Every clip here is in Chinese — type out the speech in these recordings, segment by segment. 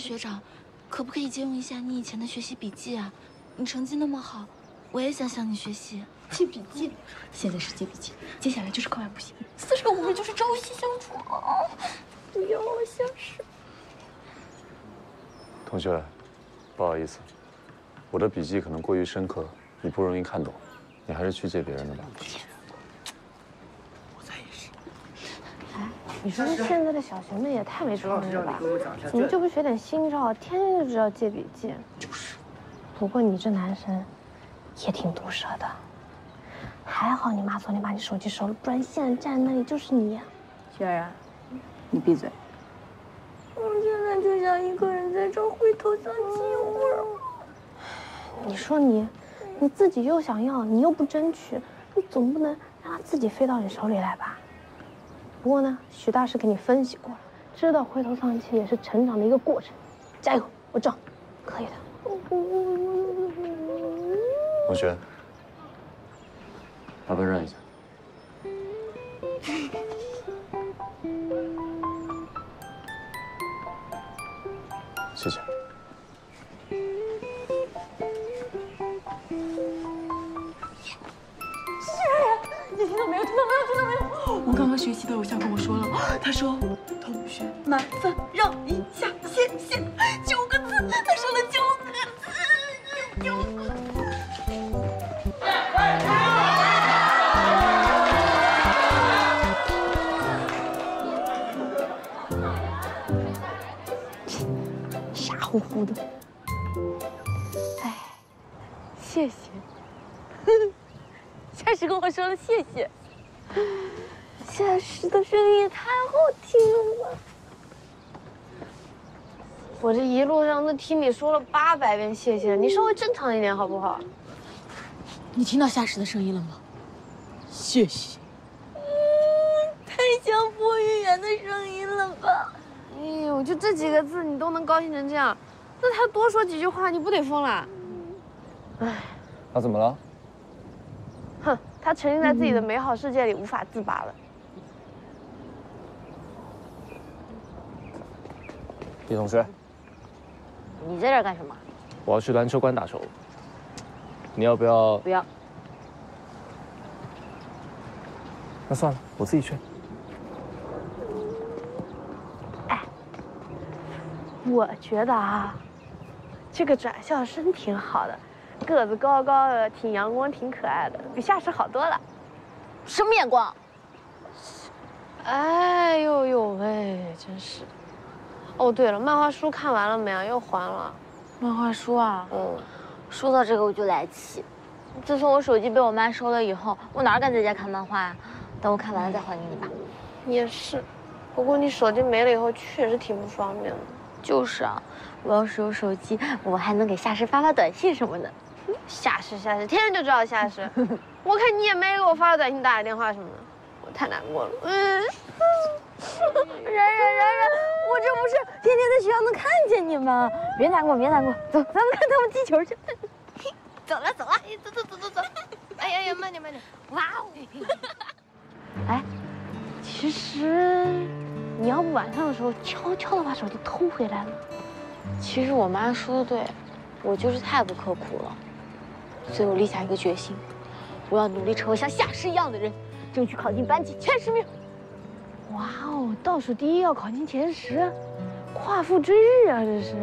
学长，可不可以借用一下你以前的学习笔记啊？你成绩那么好，我也想向你学习。借笔记，现在是借笔记，接下来就是课外补习，四舍五入就是朝夕相处！不要啊，夏氏。同学，不好意思，我的笔记可能过于深刻，你不容易看懂，你还是去借别人的吧。我再也是。哎，你说现在的小学妹也太没出息了吧？怎么就不学点新招，天天就知道借笔记？就是。不过你这男生也挺毒舌的。还好你妈昨天把你手机收了，不然现在站在那里就是你。雪然，你闭嘴。我现在就想一个人在这灰头丧气一会儿。你说你，你自己又想要，你又不争取，你总不能让他自己飞到你手里来吧？不过呢，许大师给你分析过了，知道灰头丧气也是成长的一个过程。加油，我知道，可以的。同学。麻烦让一下，谢谢。到没有？听到没有？听到没有？我刚刚学习的偶像跟我说了，他说：“同学，麻烦让一下，谢谢。”九个字，他说了九个字，九个字。呼呼的，夏实跟我说了谢谢。夏实的声音也太好听了。我这一路上都听你说了八百遍谢谢，你稍微正常一点好不好？你听到夏实的声音了吗？谢谢。嗯，太像播音员的声音了吧？哎呦，就这几个字你都能高兴成这样，那他多说几句话你不得疯了？哎，他怎么了？哼，他沉浸在自己的美好世界里无法自拔了。李同学，你在这干什么？我要去篮球馆打球，你要不要？不要。那算了，我自己去。哎我觉得啊，这个转校生挺好的，个子高高的，挺阳光，挺可爱的，比夏实好多了。什么眼光？哎呦呦喂，真是。哦，对了，漫画书看完了没啊？又还了。漫画书啊？嗯。说到这个我就来气，自从我手机被我妈收了以后，我哪敢在家看漫画呀？等我看完了再还给你吧。也是，不过你手机没了以后确实挺不方便的。就是啊，我要是有手机，我还能给夏实发发短信什么的。夏实，夏实，天天就知道夏实。我看你也没给我发短信、打个电话什么的，我太难过了。嗯。然然然然，我这不是天天在学校能看见你吗？别难过，别难过，走，咱们看他们踢球去。走了，走了，走走走走走。哎呀呀，慢点慢点。哇哦。哎，其实。你要不晚上的时候悄悄的把手机偷回来了？其实我妈说的对，我就是太不刻苦了，所以我立下一个决心，我要努力成为像夏诗一样的人，争取考进班级前十名。哇哦，倒数第一要考进前十，夸父追日啊这是。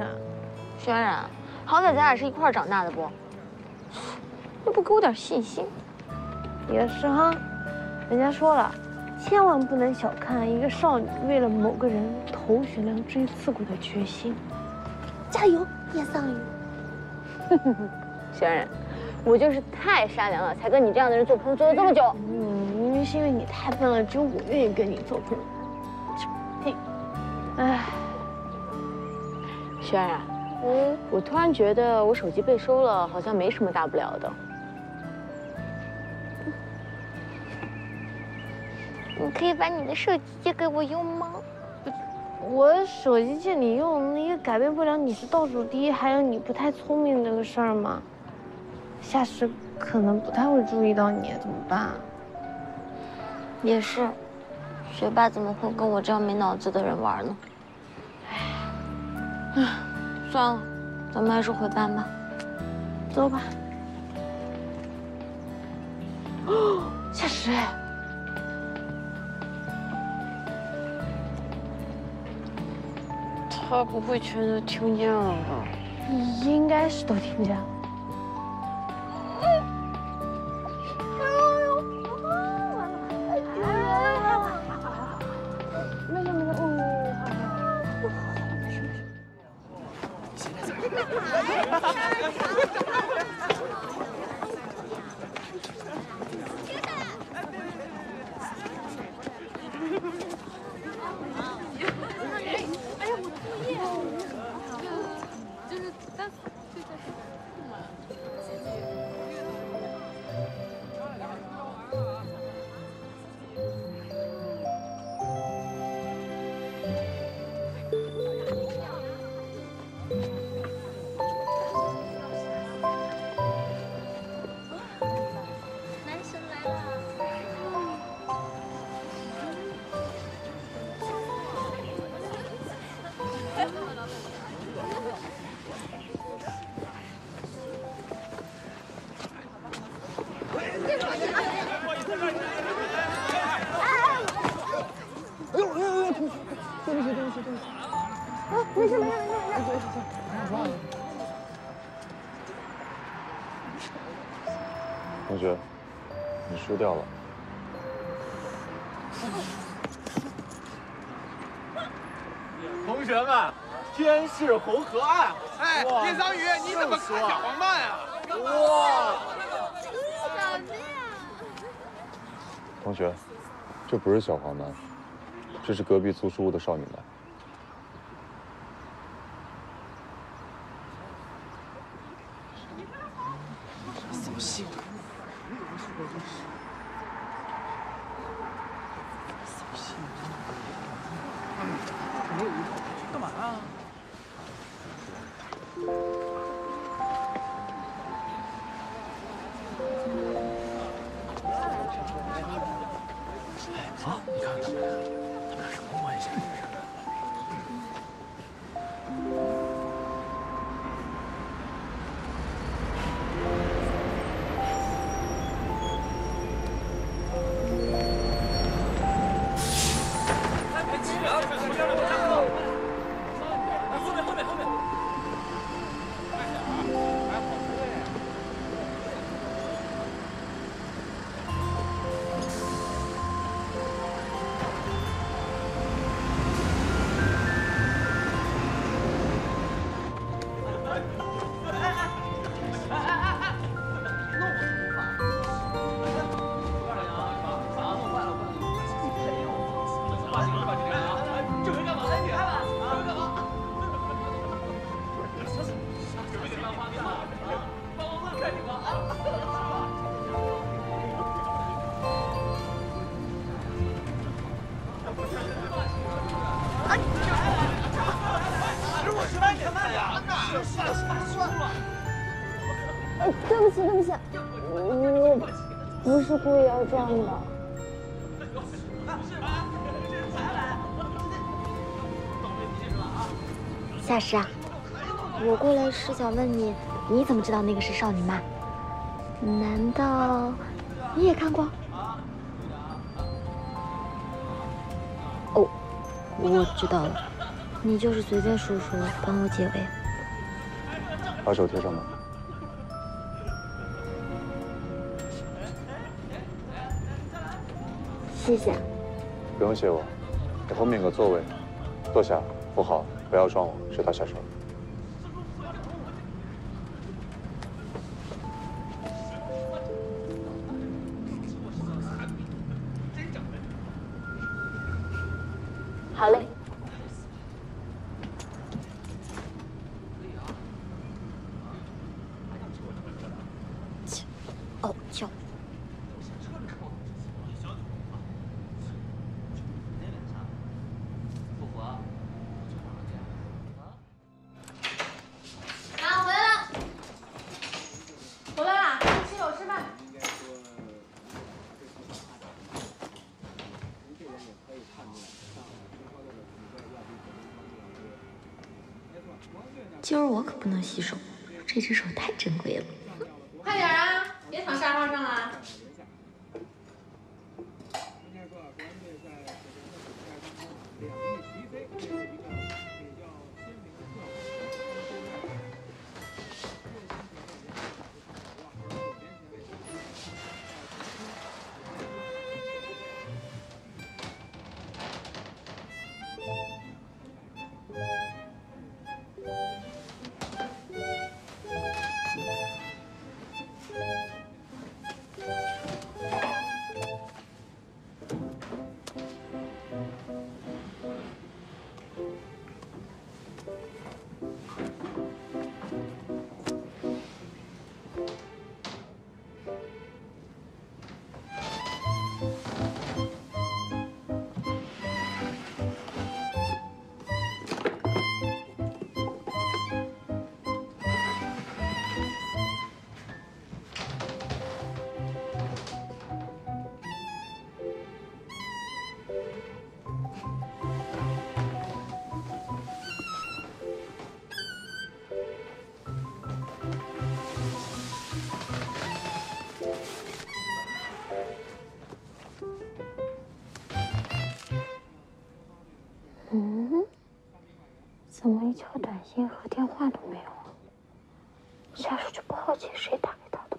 轩然，好歹咱俩是一块长大的不？你不给我点信心？也是哈，人家说了。千万不能小看一个少女为了某个人头悬梁锥刺股的决心。加油，叶桑榆！轩然，我就是太善良了，才跟你这样的人做朋友做了这么久。嗯，明明是因为你太笨了，只有我愿意跟你做朋友。嘿，哎，轩然，嗯，我突然觉得我手机被收了，好像没什么大不了的。你可以把你的手机借给我用吗？我手机借你用，那也改变不了你是倒数第一，还有你不太聪明这个事儿吗？夏时可能不太会注意到你，怎么办？也是，学霸怎么会跟我这样没脑子的人玩呢？唉，算了，咱们还是回班吧。走吧。哦，夏时哎，他不会全都听见了吧？应该是都听见了。是红河岸。哎，叶桑榆，你怎么看小黄漫啊？哇！同学，这不是小黄漫，这是隔壁租书屋的少女们。我不是故意要撞的。夏时啊，我过来是想问你，你怎么知道那个是少女漫？难道你也看过？哦，我知道了，你就是随便说说，帮我解围。把手贴上吧。谢谢。不用谢我，你后面有个座位，坐下，扶好，不要撞我，水到下手。条短信和电话都没有啊？下属就不好奇谁打给他的。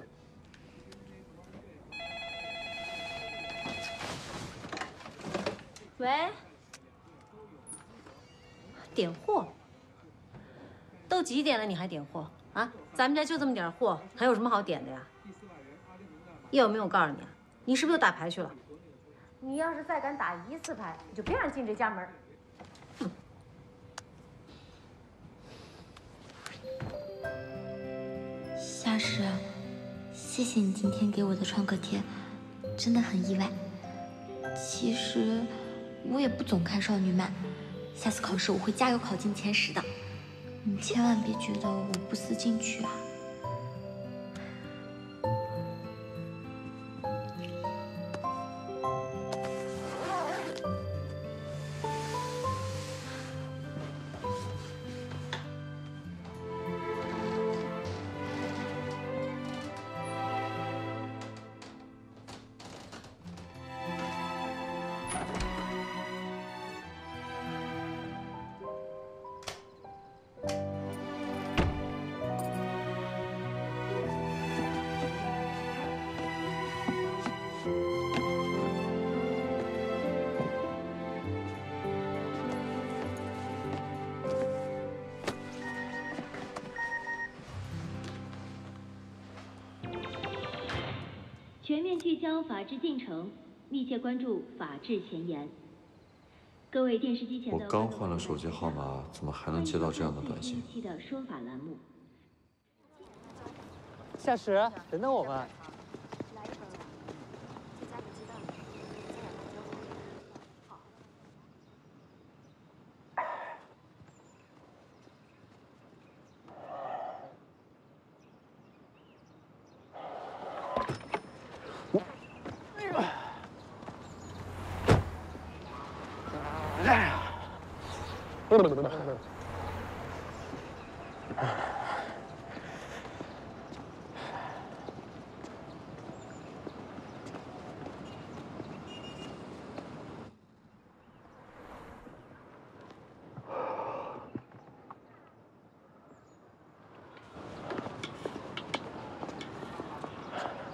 喂，点货？都几点了你还点货啊？咱们家就这么点货，还有什么好点的呀？叶有没有告诉你啊？你是不是又打牌去了？你要是再敢打一次牌，你就别想进这家门。大师，谢谢你今天给我的创可贴，真的很意外。其实我也不总看少女漫，下次考试我会加油考进前十的。你千万别觉得我不思进取啊！全面聚焦法治进程，密切关注法治前沿。各位电视机前的我刚换了手机号码，怎么还能接到这样的短信？期的说法栏目。夏石，等等我们。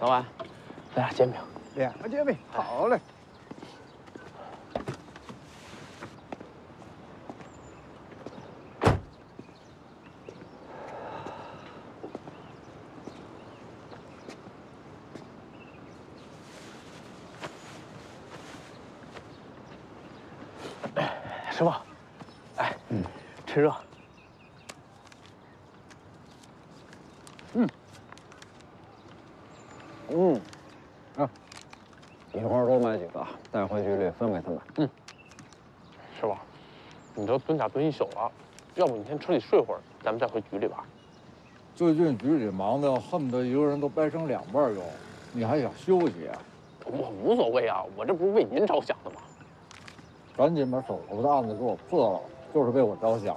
老板，来俩煎饼。两个煎饼，好嘞。师傅，哎，嗯，趁热。嗯，嗯，啊，一会儿多买几个，带回局里分给他们。嗯，师傅，你都蹲家蹲一宿了，要不你先车里睡会儿，咱们再回局里吧。最近局里忙的恨不得一个人都掰成两半用，你还想休息啊？我无所谓啊，我这不是为您着想的吗？赶紧把手头的案子给我破了，就是为我着想。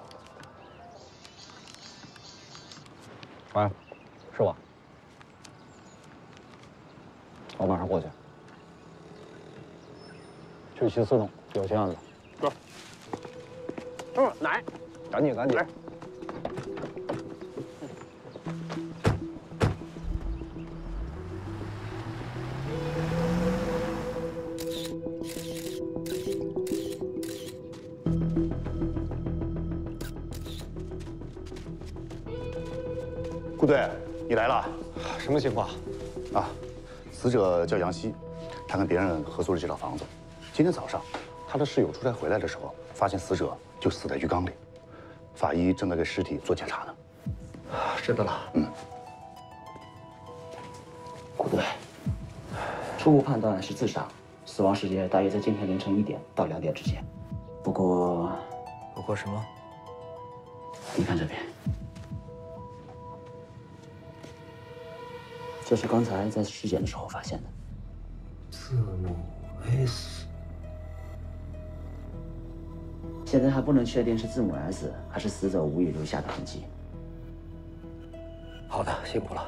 喂，是我。我马上过去。去齐四弄，有新案子。哥，嗯，奶，赶紧赶紧。顾队，你来了，什么情况？啊，死者叫杨希，他跟别人合租了这套房子。今天早上，他的室友出差回来的时候，发现死者就死在浴缸里，法医正在给尸体做检查呢。知道了。嗯。顾队，初步判断是自杀，死亡时间大约在今天凌晨一点到两点之间。不过，不过什么？你看这边。这是刚才在尸检的时候发现的。现在还不能确定是字母 S 还是死者无意留下的痕迹。好的，辛苦了。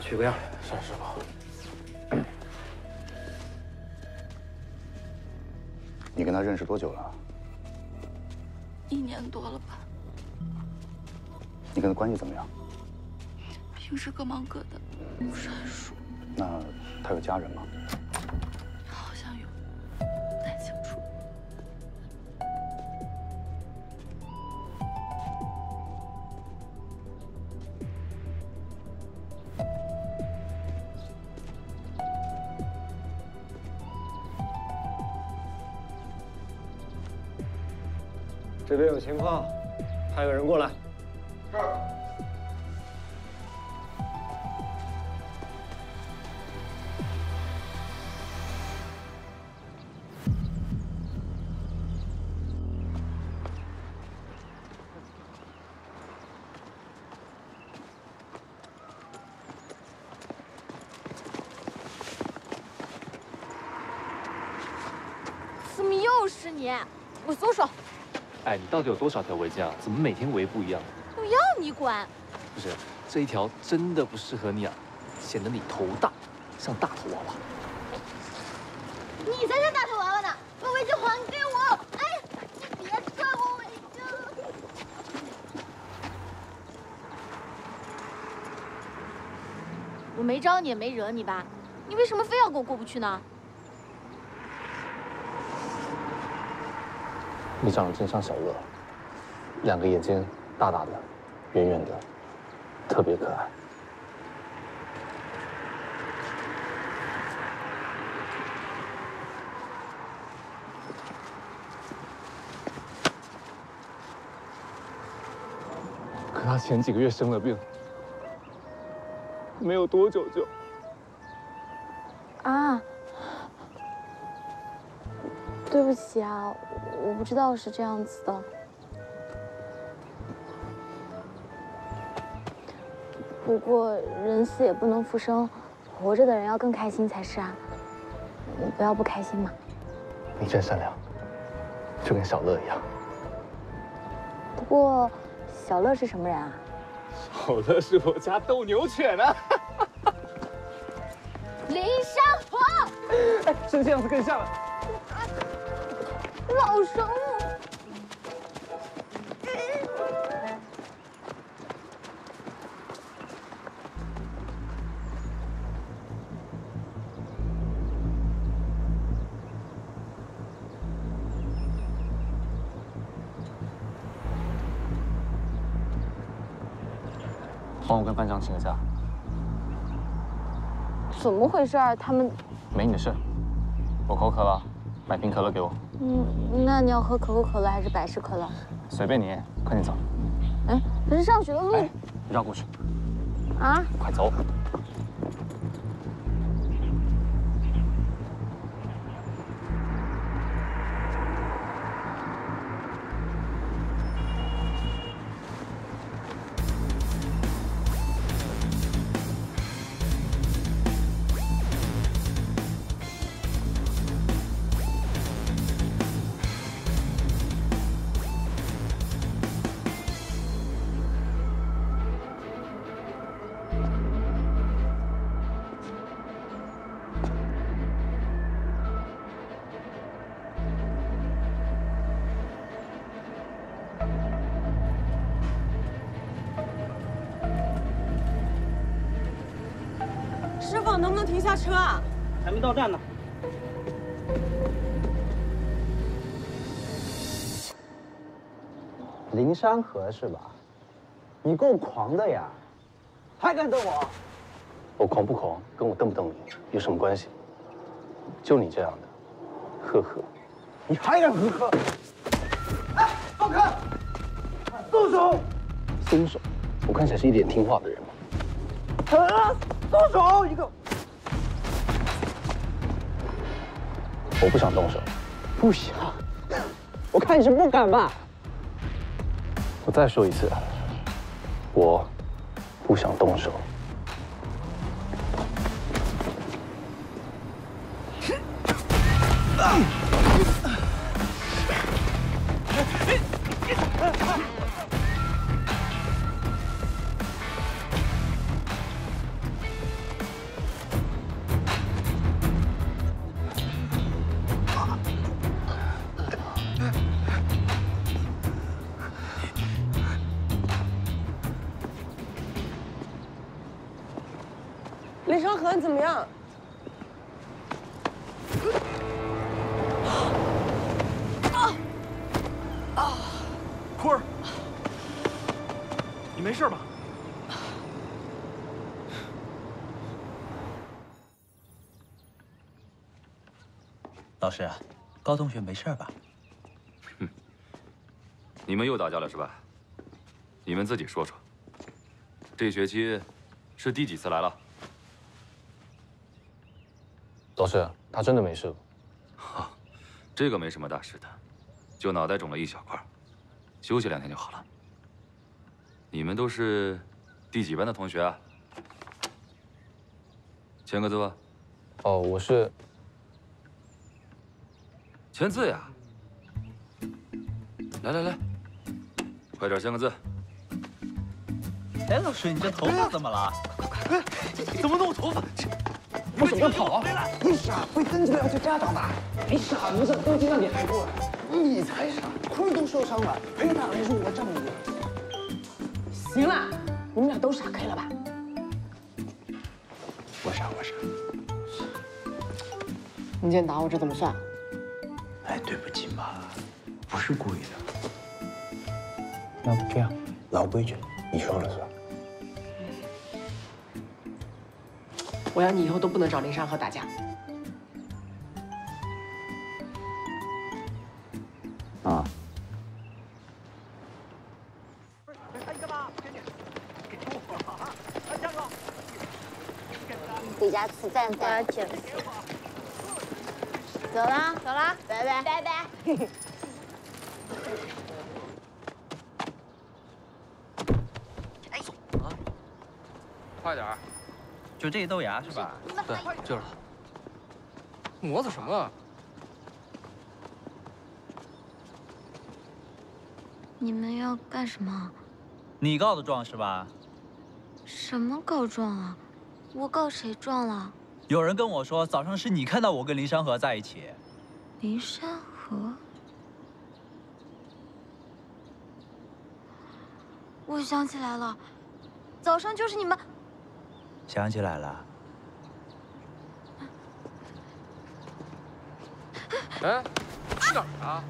取个样。是师傅。你跟他认识多久了？一年多了吧。你跟他关系怎么样？平时各忙各的，不是很熟。那他有家人吗？情况，派个人过来。是。怎么又是你？给我松手！哎，你到底有多少条围巾啊？怎么每天围不一样？我要你管！不是，这一条真的不适合你啊，显得你头大，像大头娃娃。你才是大头娃娃呢！把围巾还给我！哎，你别拽我围巾！我没招你也没惹你吧？你为什么非要跟我过不去呢？你长得真像小乐，两个眼睛大大的，圆圆的，特别可爱。可他前几个月生了病，没有多久就……对不起啊，我不知道是这样子的。不过人死也不能复生，活着的人要更开心才是啊！你不要不开心嘛。你真善良，就跟小乐一样。不过，小乐是什么人啊？小乐是我家斗牛犬啊！林山河，哎，是这样子更像了。老生。帮我跟班长请个假。怎么回事？啊他们没你的事。我口渴了，买瓶可乐给我。嗯，那你要喝可口可乐还是百事可乐？随便你，快点走。哎，可是上学的路。绕过去。啊！快走。山河是吧？你够狂的呀，还敢瞪我？我狂不狂，跟我瞪不瞪你有什么关系？就你这样的，呵呵。你还敢呵呵？哎，放开！松手！松手！我看起来是一脸听话的人吗？啊！松手！一个。我不想动手。不想？我看你是不敢吧？再说一次，我不想动手。没事吧？老师，高同学没事吧？哼你们又打架了是吧？你们自己说说。这学期是第几次来了？老师，他真的没事。哈，这个没什么大事的，就脑袋肿了一小块，休息两天就好了。你们都是第几班的同学啊？签个字吧。哦，我是。签字呀！来来来，快点签个字。哎，老师，你这头发怎么了？哎，怎么弄我头发？我怎么要跑啊？你傻，会跟着要叫家长的。你傻不是？都听到你还过来，你才傻！坤都受伤了，陪他还是我仗义。行了，你们俩都傻，可以了吧？我傻，我傻。你今天打我，这怎么算？哎，对不起嘛，不是故意的。要不这样，老规矩，你说了算。我要你以后都不能找林山河打架。啊。回家吃饭饭。我要减肥。走啦，走啦，拜拜，拜拜。哎，啊！快点儿。就这一豆芽是吧？对，就是。磨蹭什么？你们要干什么？你告的状是吧？什么告状啊？我告谁状了？有人跟我说，早上是你看到我跟林山河在一起。林山河？我想起来了，早上就是你们。想起来了。哎，去哪儿啊？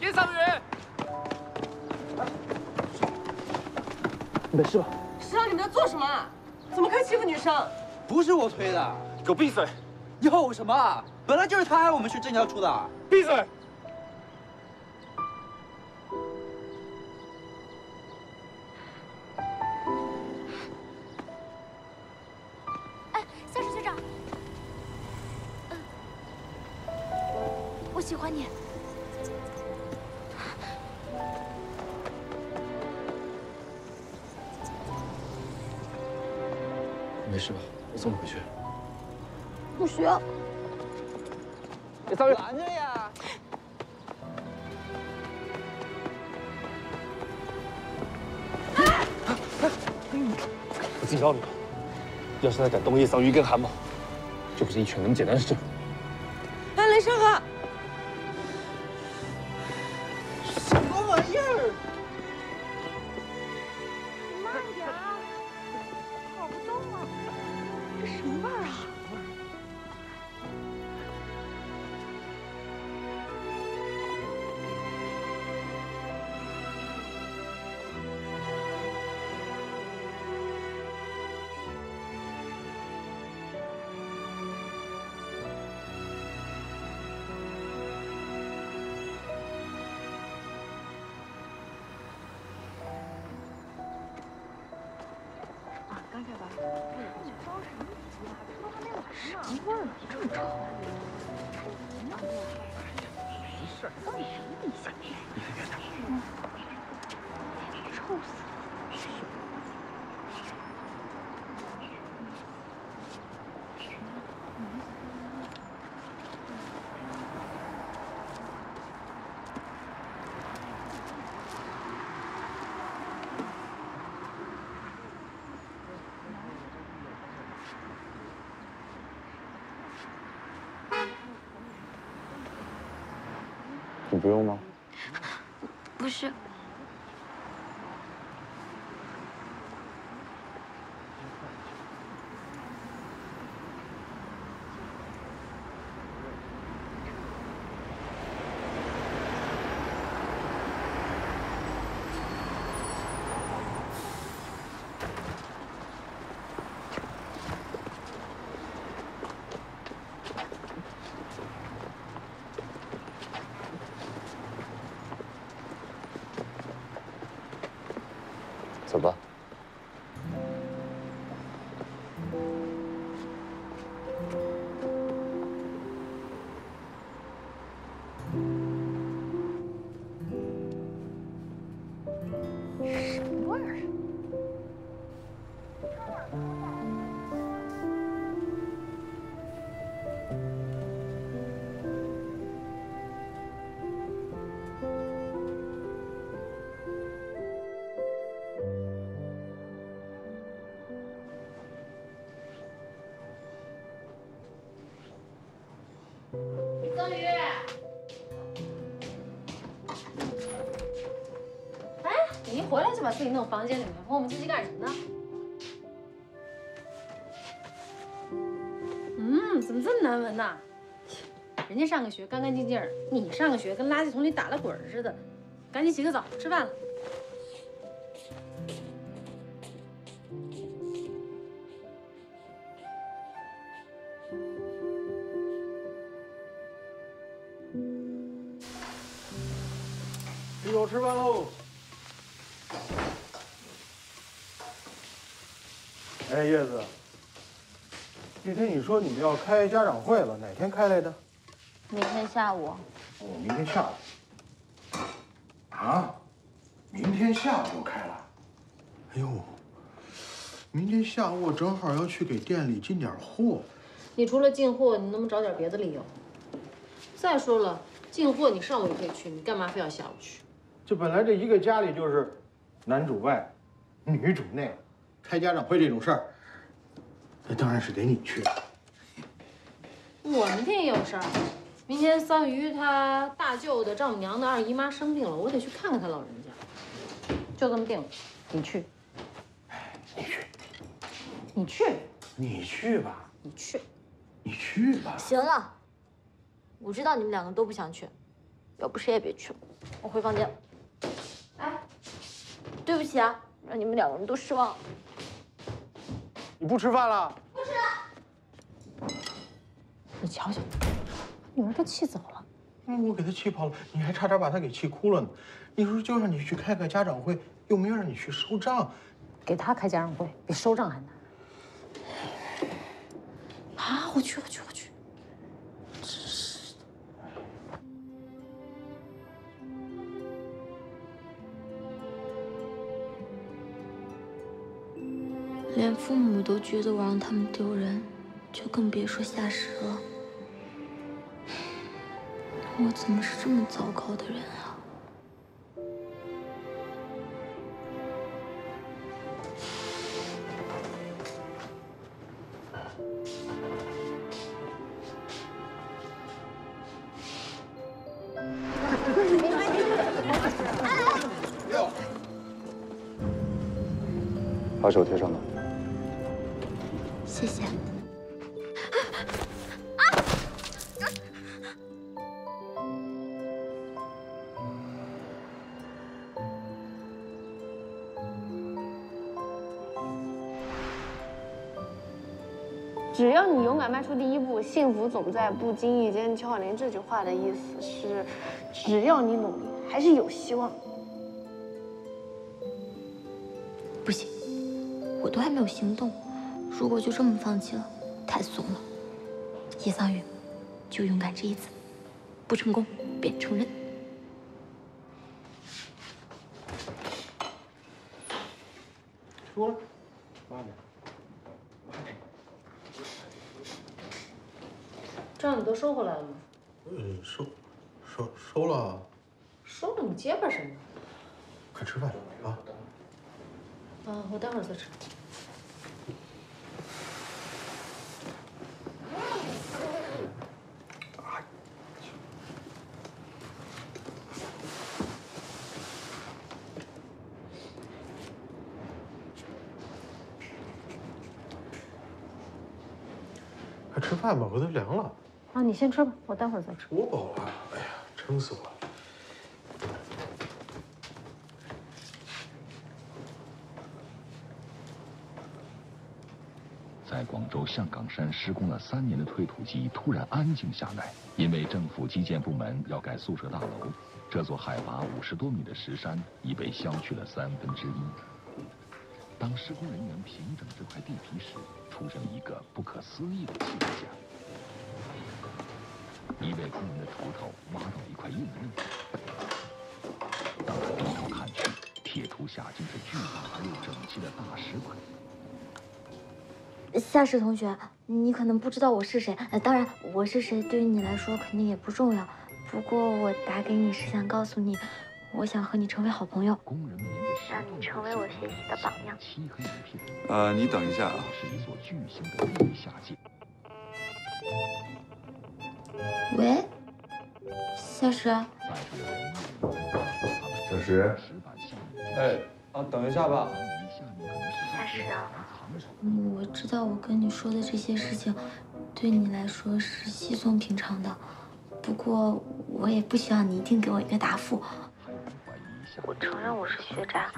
叶桑宇，没事吧？师长，你们在做什么？怎么可以欺负女生？不是我推的，给我闭嘴！你吼什么？本来就是他喊我们去政教处的。闭嘴！要是再敢动叶桑榆跟韩某，就不是一拳那么简单的事。刚才吧，你着什么急啊？这都还没完呢。什么味儿？这么臭？没事儿，到底什么意思？离他远点。臭死了！不用吗？不是，自己弄房间里面，磨磨唧唧干什么呢？嗯，怎么这么难闻呢？人家上个学干干净净，你上个学跟垃圾桶里打了滚似的。赶紧洗个澡，吃饭了。说你们要开家长会了，哪天开来的？明天下午。哦，明天下午。啊？明天下午就开了？哎呦，明天下午我正好要去给店里进点货。你除了进货，你能不能找点别的理由？再说了，进货你上午也可以去，你干嘛非要下午去？这本来这一个家里就是男主外，女主内，开家长会这种事儿，那当然是得你去。我明天也有事儿，明天桑榆他大舅的丈母娘的二姨妈生病了，我得去看看他老人家。就这么定了，你去。你去，你去，你去吧，你去，你去吧。行了，我知道你们两个都不想去，要不谁也别去了，我回房间了。哎，对不起啊，让你们两个人都失望了。你不吃饭了？你瞧瞧，女儿都气走了。哎，我给她气跑了，你还差点把她给气哭了呢。你说就让你去开个家长会，又没有让你去收账，给她开家长会比收账还难。啊，我去，我去，我去。真是的。连父母都觉得我让他们丢人，就更别说夏实了。我怎么是这么糟糕的人啊？把手贴上吧。幸福总在不经意间降临。这句话的意思是，只要你努力，还是有希望。不行，我都还没有行动，如果就这么放弃了，太怂了。叶桑榆，就勇敢这一次，不成功便成仁。出来，慢点。账你都收回来了吗？嗯，收，收收了。收了，你结巴什么？快吃饭啊！啊，我待会儿再吃。快吃饭吧，我都凉了。啊，你先吃吧，我待会儿再吃。我饱了，哎呀，撑死我了。在广州象岗山施工了三年的推土机突然安静下来，因为政府基建部门要盖宿舍大楼，这座海拔五十多米的石山已被削去了三分之一。当施工人员平整这块地皮时，出现了一个不可思议的现象：一位工人的锄头挖到了一块硬物。当他低头看去，铁锄下竟是巨大而又整齐的大石块。夏氏同学，你可能不知道我是谁，呃，当然我是谁对于你来说肯定也不重要。不过我打给你是想告诉你，我想和你成为好朋友，让你成为我学习的榜样。呃，你等一下啊。喂，夏石。小石。哎，啊，等一下吧。夏石啊。我知道我跟你说的这些事情，对你来说是稀松平常的，不过我也不希望你一定给我一个答复。我承认我是学渣，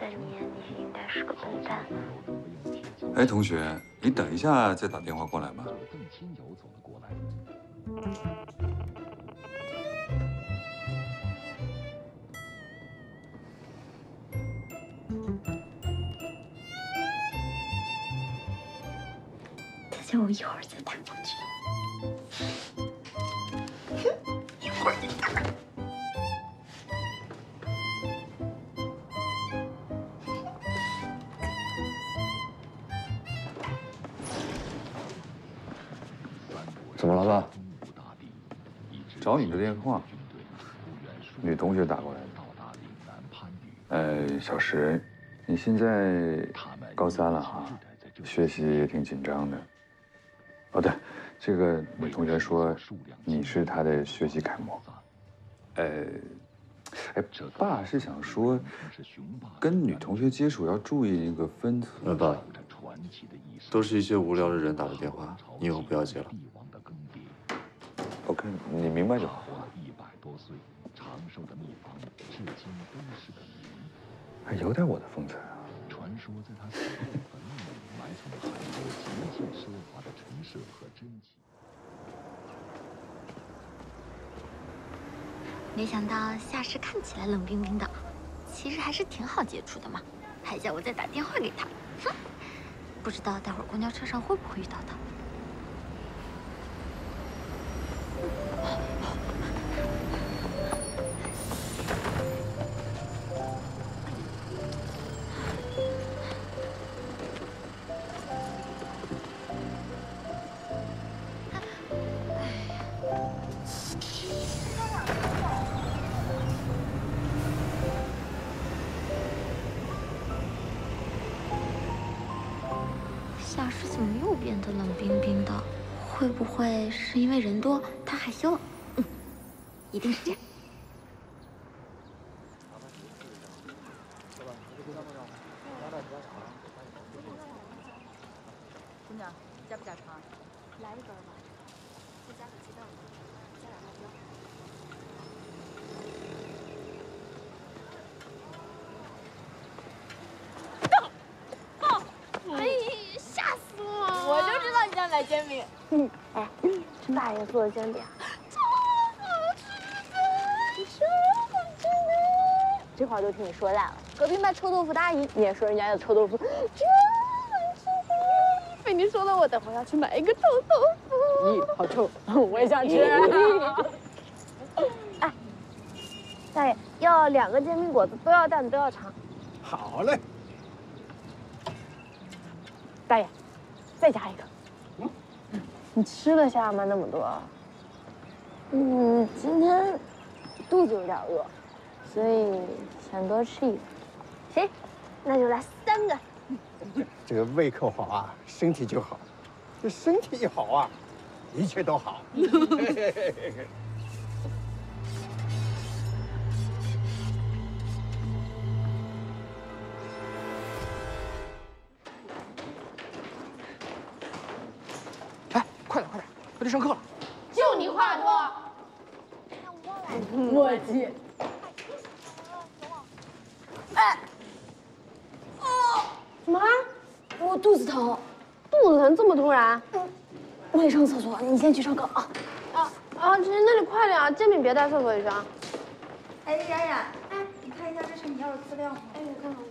在你眼里应该是个笨蛋。哎，同学，你等一下再打电话过来吧。等我一会儿再打过去。一会儿你打。怎么了，爸？找你的电话，女同学打过来的。呃，小石，你现在高三了哈，学习也挺紧张的。哦，对，这个女同学说你是她的学习楷模。呃，哎，爸是想说，跟女同学接触要注意一个分寸。呃，爸，都是一些无聊的人打的电话，你以后不要接了。OK，你明白就好。一百多岁长寿的秘方，至今都是个谜还有点我的风采啊。传说在他死后坟墓里埋藏了很多极尽奢华的陈设和珍奇。没想到夏氏看起来冷冰冰的，其实还是挺好接触的嘛，还叫我再打电话给他。哼，不知道待会儿公交车上会不会遇到他。他害羞了？嗯，一定是这样。姑娘，加不加肠？来一根吧，再加个鸡蛋吧，加点辣椒。哎，吓死我了！我就知道你要买煎饼。嗯，哎，这大爷做的煎饼话都听你说烂了。隔壁卖臭豆腐的阿姨，你也说人家的臭豆腐真好吃。被你说的，我等会儿要去买一个臭豆腐。咦，好臭！我也想吃。哎，大爷要两个煎饼果子，都要蛋，都要肠。好嘞。大爷，再加一个。嗯，你吃得下吗？那么多？嗯，今天肚子有点饿，所以想多吃一个。行，那就来三个。这个胃口好啊，身体就好。这身体一好啊，一切都好。别带厕所里去啊。哎，冉冉，哎，你看一下这是你要的资料吗？哎，我看看。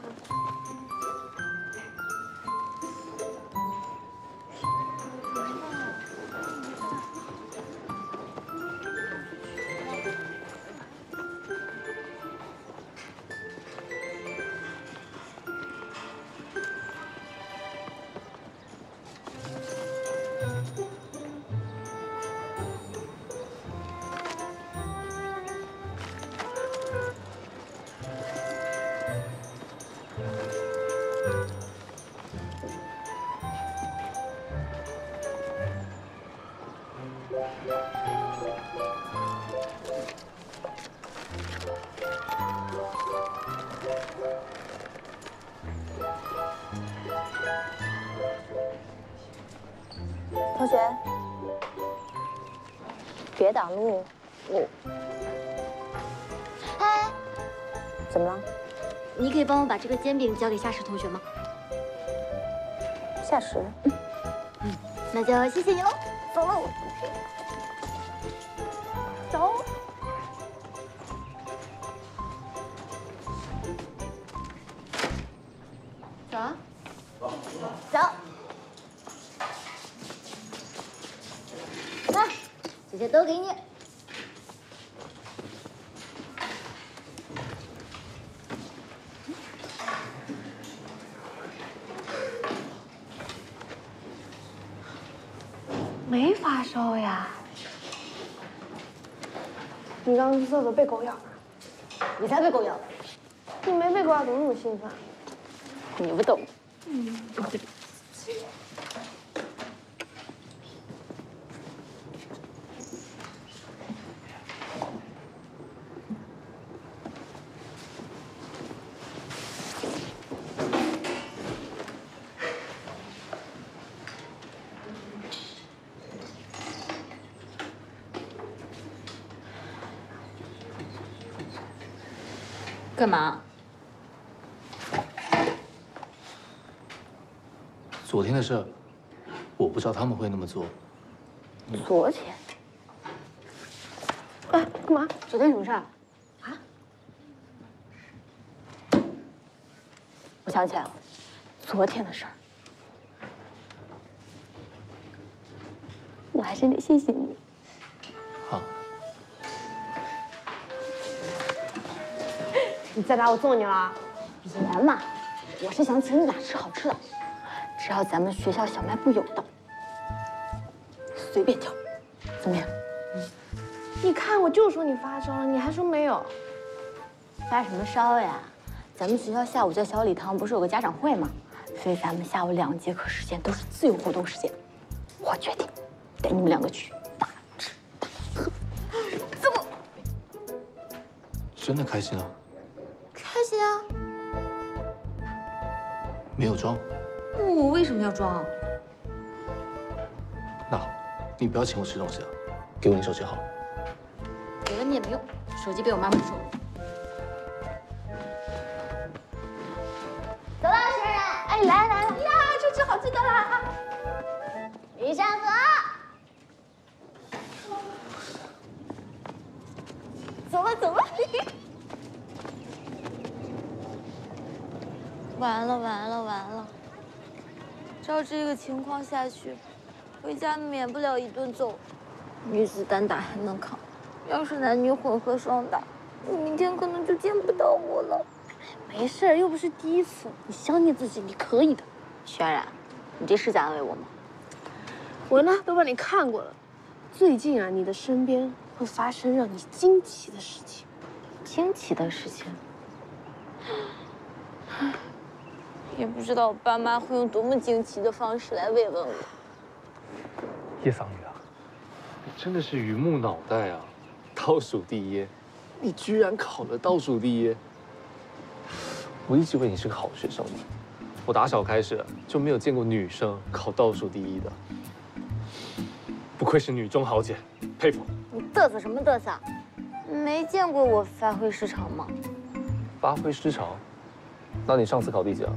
挡路。我。哎，怎么了？你可以帮我把这个煎饼交给夏石同学吗？夏石。嗯，那就谢谢你喽。被狗咬了？你才被狗咬了。你没被狗咬，怎么那么心烦？你不懂。干嘛？昨天的事，我不知道他们会那么做。昨天？哎，干嘛？昨天什么事儿？啊？我想起来了，昨天的事儿。我还是得谢谢你。好。你再打我揍你了？别嘛，我是想请你俩吃好吃的，只要咱们学校小卖部有的，随便挑，怎么样？你看，我就说你发烧了，你还说没有。发什么烧呀？咱们学校下午在小礼堂不是有个家长会吗？所以咱们下午两节课时间都是自由活动时间。我决定带你们两个去大吃大喝。怎么。真的开心啊？开心啊！没有装。我为什么要装？那好，你不要请我吃东西了，给我你手机号。给了你也没用，手机被我妈没收。走了，学人。哎，来来了呀，这吃好吃的啦。于山河，走了走 了。完了完了完了！照这个情况下去，回家免不了一顿揍。女子单打还能扛，要是男女混合双打，你明天可能就见不到我了。没事，又不是第一次，你相信自己，你可以的。轩然，你这是在安慰我吗？我呢，都帮你看过了。最近啊，你的身边会发生让你惊奇的事情。惊奇的事情？也不知道我爸妈会用多么惊奇的方式来慰问我。叶桑榆啊，你真的是榆木脑袋啊，倒数第一，你居然考了倒数第一。我一直以为你是个好学生，我打小开始就没有见过女生考倒数第一的，不愧是女中豪杰，佩服。你嘚瑟什么嘚瑟？没见过我发挥失常吗？发挥失常？那你上次考第几啊？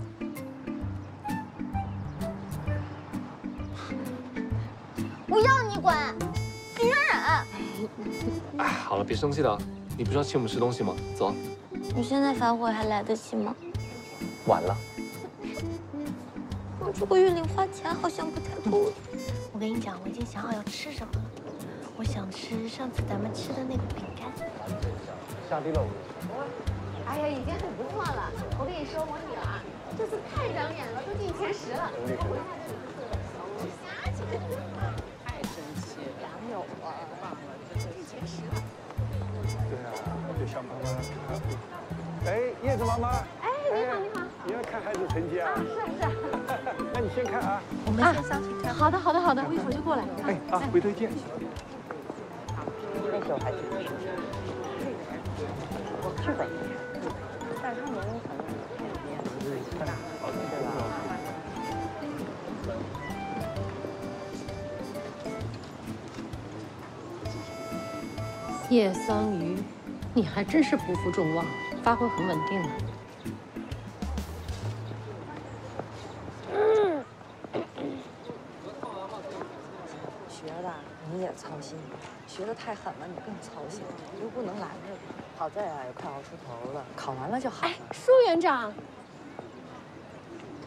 不要你管，许冉冉。哎，好了，别生气了。你不是要请我们吃东西吗？走。你现在反悔还来得及吗？晚了。我这个月零花钱好像不太够。我跟你讲，我已经想好要吃什么了。我想吃上次咱们吃的那个饼干。下地了。哎呀，已经很不错了。我跟你说，我女儿这次太长眼了，都进前十了。太神奇了，没有啊，棒了，这次进前十了。对啊，就像妈妈。哎，叶子妈妈。哎，你好，你好。你要看孩子成绩啊？是是。那你先看啊。我们先上去看。好的，好的，好的，我一会儿就过来。哎啊，回头见。那时候还挺。我去吧。但是他年龄可能比较大，对吧？叶桑榆，你还真是不负众望，发挥很稳定呢。学的你也操心，学的太狠了，你更操心，你又不能拦着他。好在啊，也快熬出头了，考完了就好了。舒园长，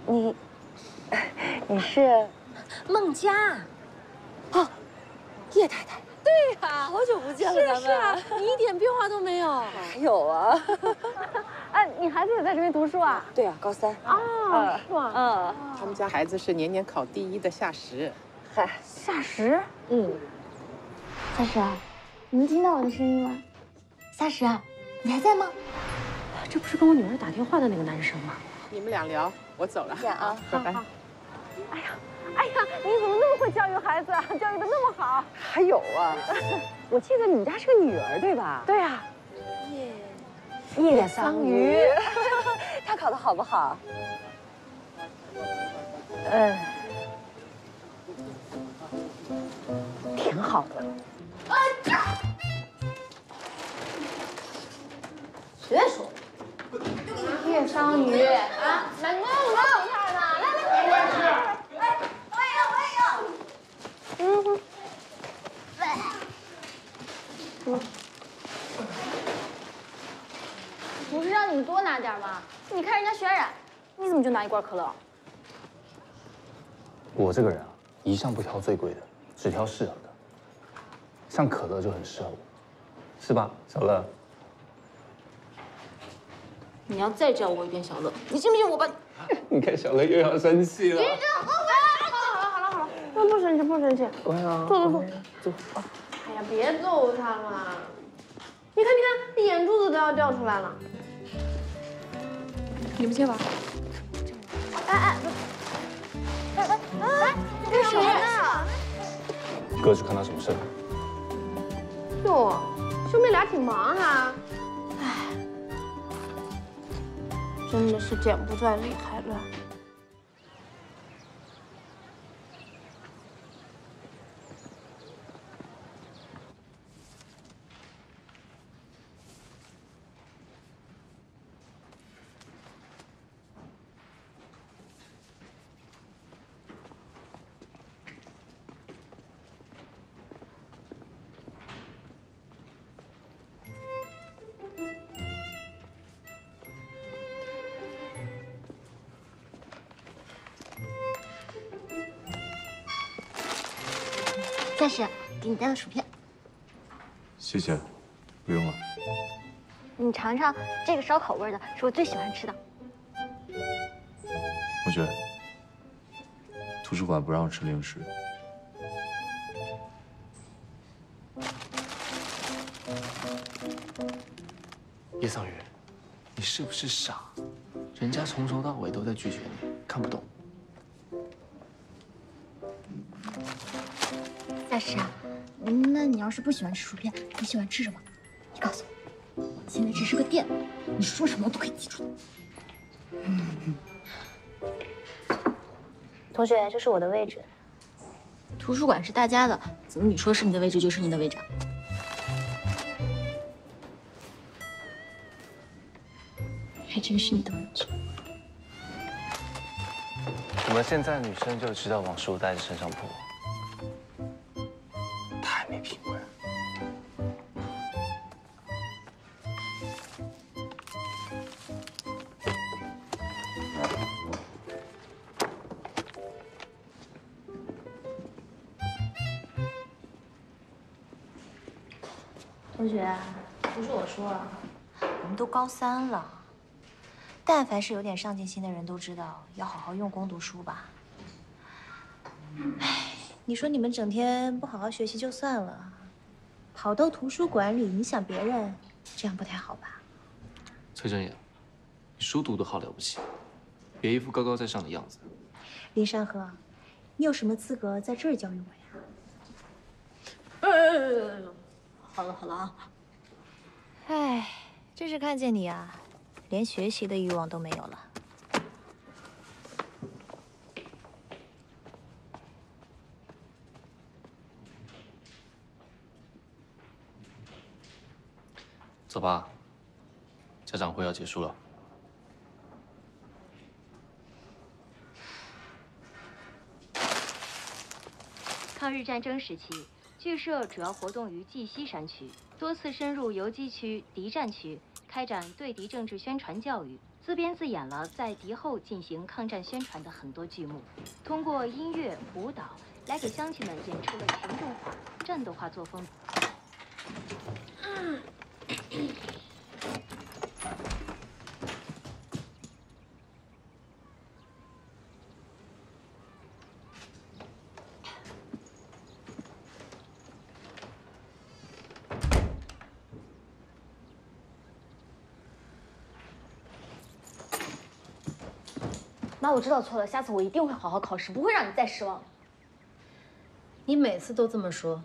你，你是孟佳。哦，叶太太。对呀，好久不见了，咱们。是啊，你一点变化都没有。还有啊。哎，你孩子也在这边读书啊？对啊，高三。哦，是吗？嗯。他们家孩子是年年考第一的夏实。嗨，夏实。嗯。夏实，你能听到我的声音吗？夏实，你还在吗？这不是跟我女儿打电话的那个男生吗？你们俩聊，我走了。见啊，拜拜。哎呀，哎呀，你怎么那么会教育孩子啊？教育的那么好。还有啊，我记得你们家是个女儿对吧？对啊。叶叶桑榆，她 考的好不好？嗯，挺好的。啊呀！别说，叶桑榆啊，来弄弄他呢，来来来，我也要，我也要。嗯，不是让你们多拿点吗？你看人家轩然，你怎么就拿一罐可乐？我这个人啊，一向不挑最贵的，只挑适合的。像可乐就很适合我，是吧，小乐？你要再叫我一遍小乐，你信不信我把你？你看小乐又要生气了。好了好了好了好了，不不生气不生气，乖啊，坐坐坐坐。哎呀，别揍他了！你看你看，这眼珠子都要掉出来了。你们先玩。哎哎，哎哎哎，你干什么呢？哥去看他什么事了？哟，兄妹俩挺忙哈。哎，真的是剪不断理还乱。带的薯片，谢谢，不用了。你尝尝这个烧烤味的，是我最喜欢吃的。同学，图书馆不让吃零食。叶桑榆，你是不是傻？人家从头到尾都在拒绝你，看不懂。夏使，那你要是不喜欢吃薯片，你喜欢吃什么？你告诉我。现在只是个店，你说什么我都可以记住。同学，这是我的位置。图书馆是大家的，怎么你说是你的位置就是你的位置啊？还真是你的位置。怎么现在女生就知道往书呆子身上扑？说了，我们都高三了，但凡是有点上进心的人都知道要好好用功读书吧。哎，你说你们整天不好好学习就算了，跑到图书馆里影响别人，这样不太好吧？崔正言，你书读得好了不起，别一副高高在上的样子。林山河，你有什么资格在这儿教育我呀？哎哎哎哎！好了好了啊！哎，真是看见你啊，连学习的欲望都没有了。走吧，家长会要结束了。抗日战争时期，剧社主要活动于绩溪山区，多次深入游击区、敌占区，开展对敌政治宣传教育，自编自演了在敌后进行抗战宣传的很多剧目，通过音乐、舞蹈来给乡亲们演出了群众化、战斗化作风。妈，我知道错了，下次我一定会好好考试，不会让你再失望的。你每次都这么说，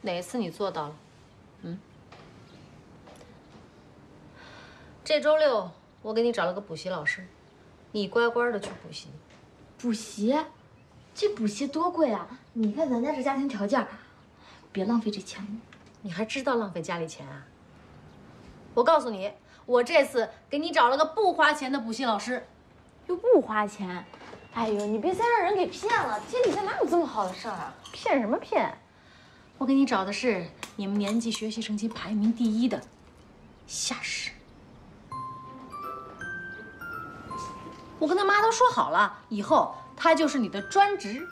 哪一次你做到了？嗯？这周六我给你找了个补习老师，你乖乖的去补习。补习？这补习多贵啊！你看咱家这家庭条件，别浪费这钱了。你还知道浪费家里钱啊？我告诉你，我这次给你找了个不花钱的补习老师。又不花钱，哎呦，你别再让人给骗了！天底下哪有这么好的事儿啊？骗什么骗？我给你找的是你们年级学习成绩排名第一的夏氏。我跟他妈都说好了，以后他就是你的专职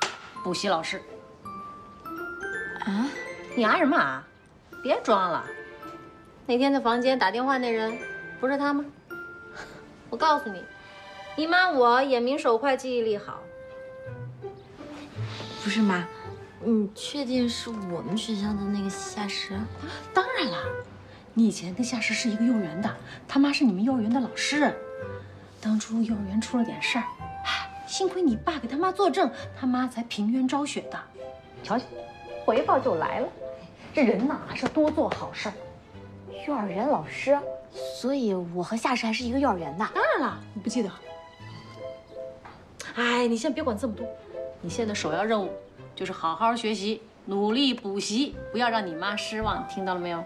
补习老师。啊？你啊什么啊？别装了！那天在房间打电话那人不是他吗？我告诉你。你妈我眼明手快，记忆力好。不是妈，你确定是我们学校的那个夏使？当然了，你以前跟夏使是一个幼儿园的，他妈是你们幼儿园的老师。当初幼儿园出了点事儿，幸亏你爸给他妈作证，他妈才平冤昭雪的。瞧瞧，回报就来了。这人呐，还是多做好事儿。幼儿园老师，所以我和夏使还是一个幼儿园的。当然了，你不记得？哎，你先别管这么多，你现在首要任务就是好好学习，努力补习，不要让你妈失望，听到了没有？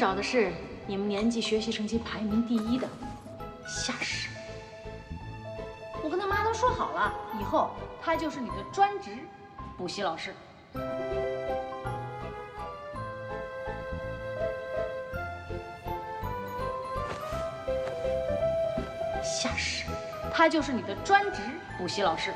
找的是你们年级学习成绩排名第一的夏实。我跟他妈都说好了，以后他就是你的专职补习老师。夏实，他就是你的专职补习老师。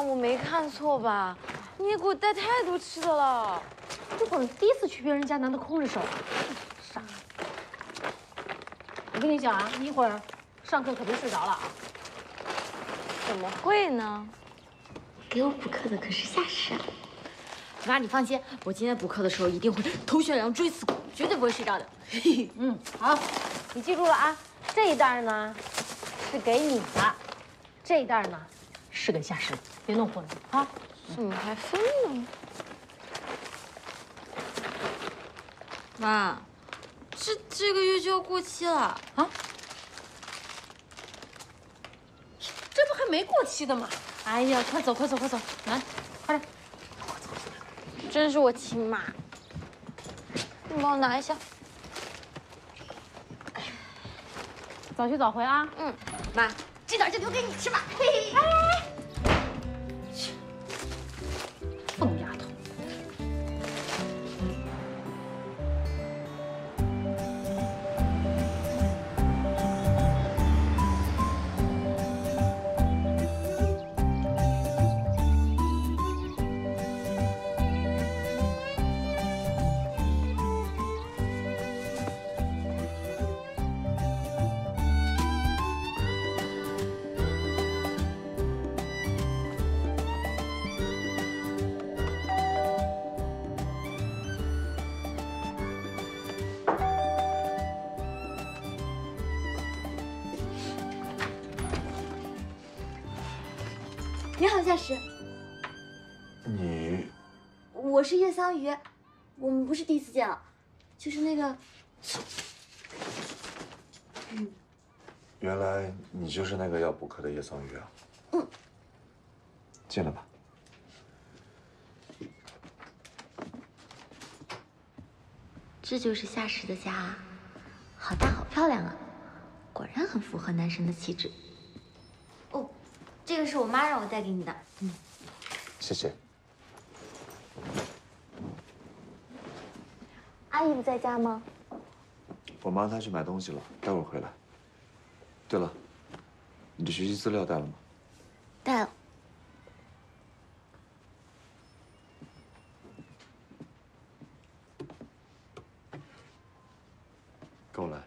我没看错吧？你也给我带太多吃的了。这会儿第一次去别人家，难道空着手？傻。我跟你讲啊，你一会儿上课可别睡着了啊。怎么会呢？给我补课的可是夏实啊。妈，你放心，我今天补课的时候一定会头悬梁锥刺股，绝对不会睡着的。嗯，好，你记住了啊。这一袋呢是给你的，这一袋呢是给夏实的，别弄混了啊。怎么还分呢？妈，这这个月就要过期了啊！这不还没过期的吗？哎呀，快走快走快走，来，快点！真是我亲妈，你帮我拿一下。早去早回啊！嗯，妈，这点就留给你吃吧。嘿嘿。桑榆，我们不是第一次见了，就是那个，原来你就是那个要补课的叶桑榆啊？嗯。进来吧。这就是夏实的家啊，好大好漂亮啊，果然很符合男神的气质。哦，这个是我妈让我带给你的，嗯，谢谢。阿姨不在家吗？我妈她去买东西了，待会儿回来。对了，你的学习资料带了吗？带了。跟我来。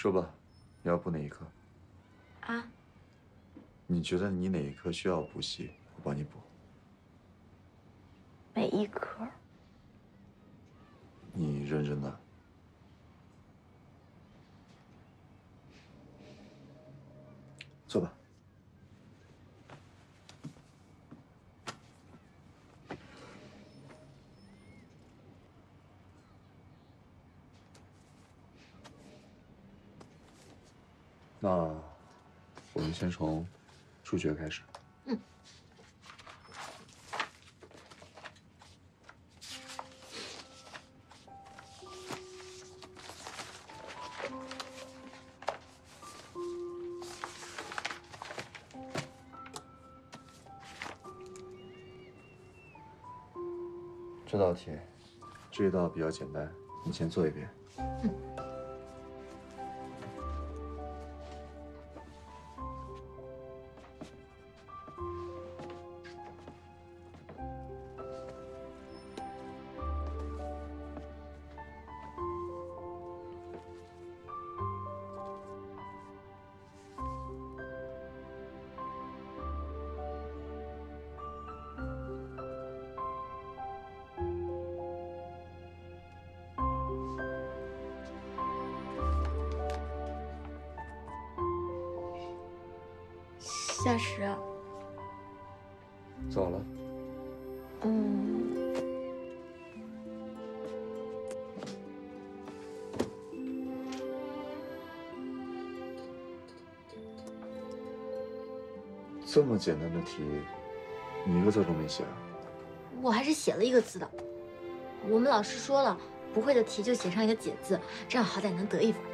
说吧，你要补哪一科？啊？你觉得你哪一科需要补习，我帮你补。每一科。你认真的？坐吧。那我们先从数学开始。嗯。这道题，这一道比较简单，你先做一遍。夏实，怎么了？嗯，这么简单的题，你一个字都没写啊？我还是写了一个字的。我们老师说了，不会的题就写上一个解字，这样好歹能得一分。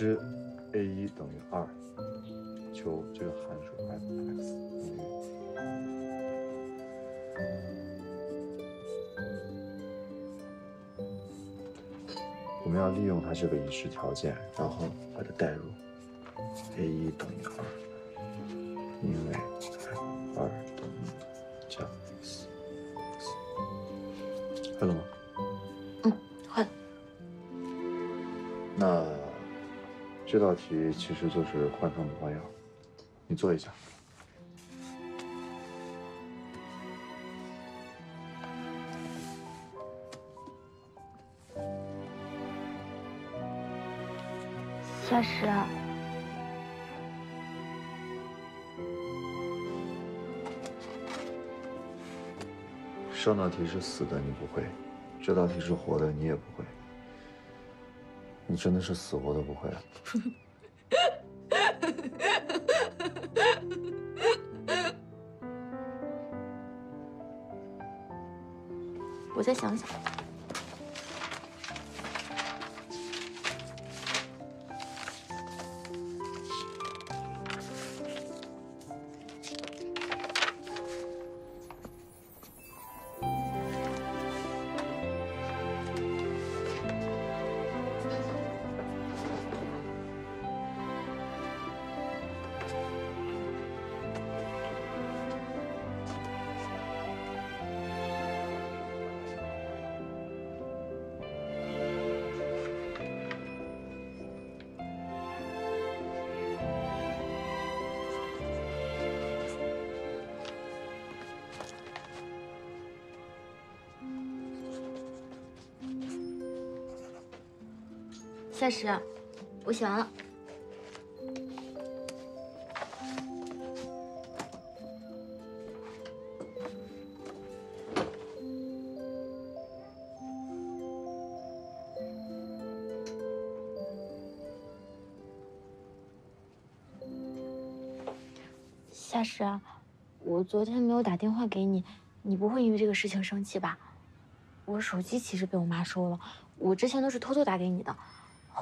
知 a 一等于二，求这个函数 f(x) 等于。我们要利用它这个已知条件，然后把它代入 a 一等于二，因为题其实就是换汤不换药，你做一下。夏实，上道题是死的，你不会；这道题是活的，你也不会。你真的是死活都不会啊！再想想。写完了。夏实，我昨天没有打电话给你，你不会因为这个事情生气吧？我手机其实被我妈收了，我之前都是偷偷打给你的，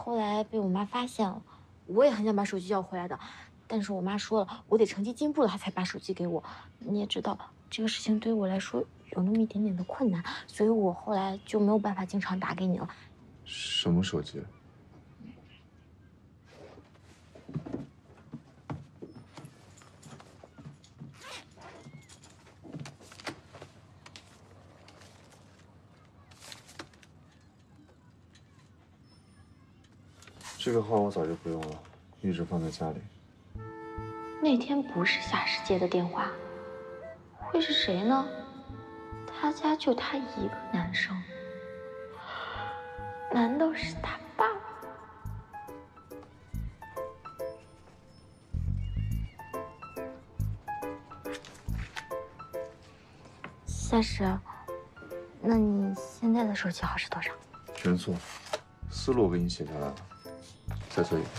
后来被我妈发现了，我也很想把手机要回来的，但是我妈说了，我得成绩进步了，她才把手机给我。你也知道，这个事情对于我来说有那么一点点的困难，所以我后来就没有办法经常打给你了。什么手机？这个号我早就不用了，一直放在家里。那天不是夏世接的电话，会是谁呢？他家就他一个男生，难道是他爸？夏实，那你现在的手机号是多少？全错，思路我给你写下来了，再做一遍。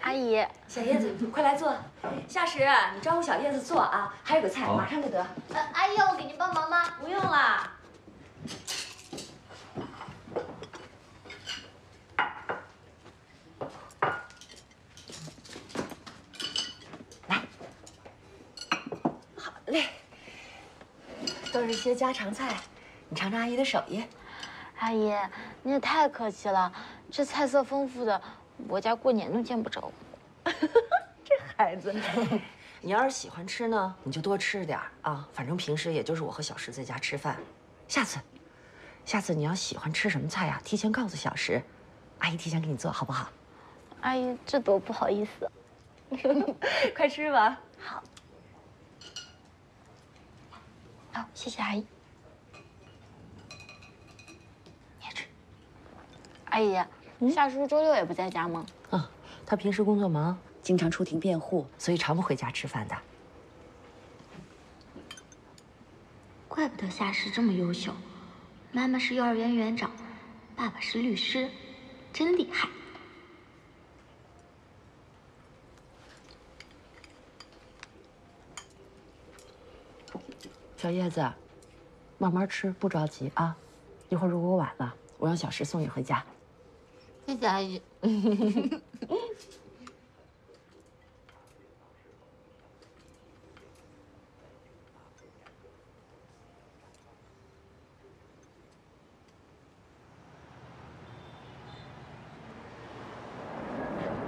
阿姨，小叶子，快来坐。夏石，你招呼小叶子坐啊，还有个菜，马上就得。呃，阿姨要我给您帮忙吗？不用了。来好嘞，都是些家常菜，你尝尝阿姨的手艺。阿姨，你也太客气了，这菜色丰富的，我家过年都见不着。这孩子，你要是喜欢吃呢，你就多吃点啊。反正平时也就是我和小石在家吃饭。下次，下次你要喜欢吃什么菜呀，提前告诉小石，阿姨提前给你做好不好？阿姨，这多不好意思。快吃吧。好。好，谢谢阿姨。你也吃。阿姨，夏叔周六也不在家吗？啊，他平时工作忙，经常出庭辩护，所以常不回家吃饭的。怪不得夏氏这么优秀，妈妈是幼儿园园长，爸爸是律师，真厉害。小叶子，慢慢吃，不着急啊。一会儿如果晚了，我让小石送你回家。谢谢阿姨。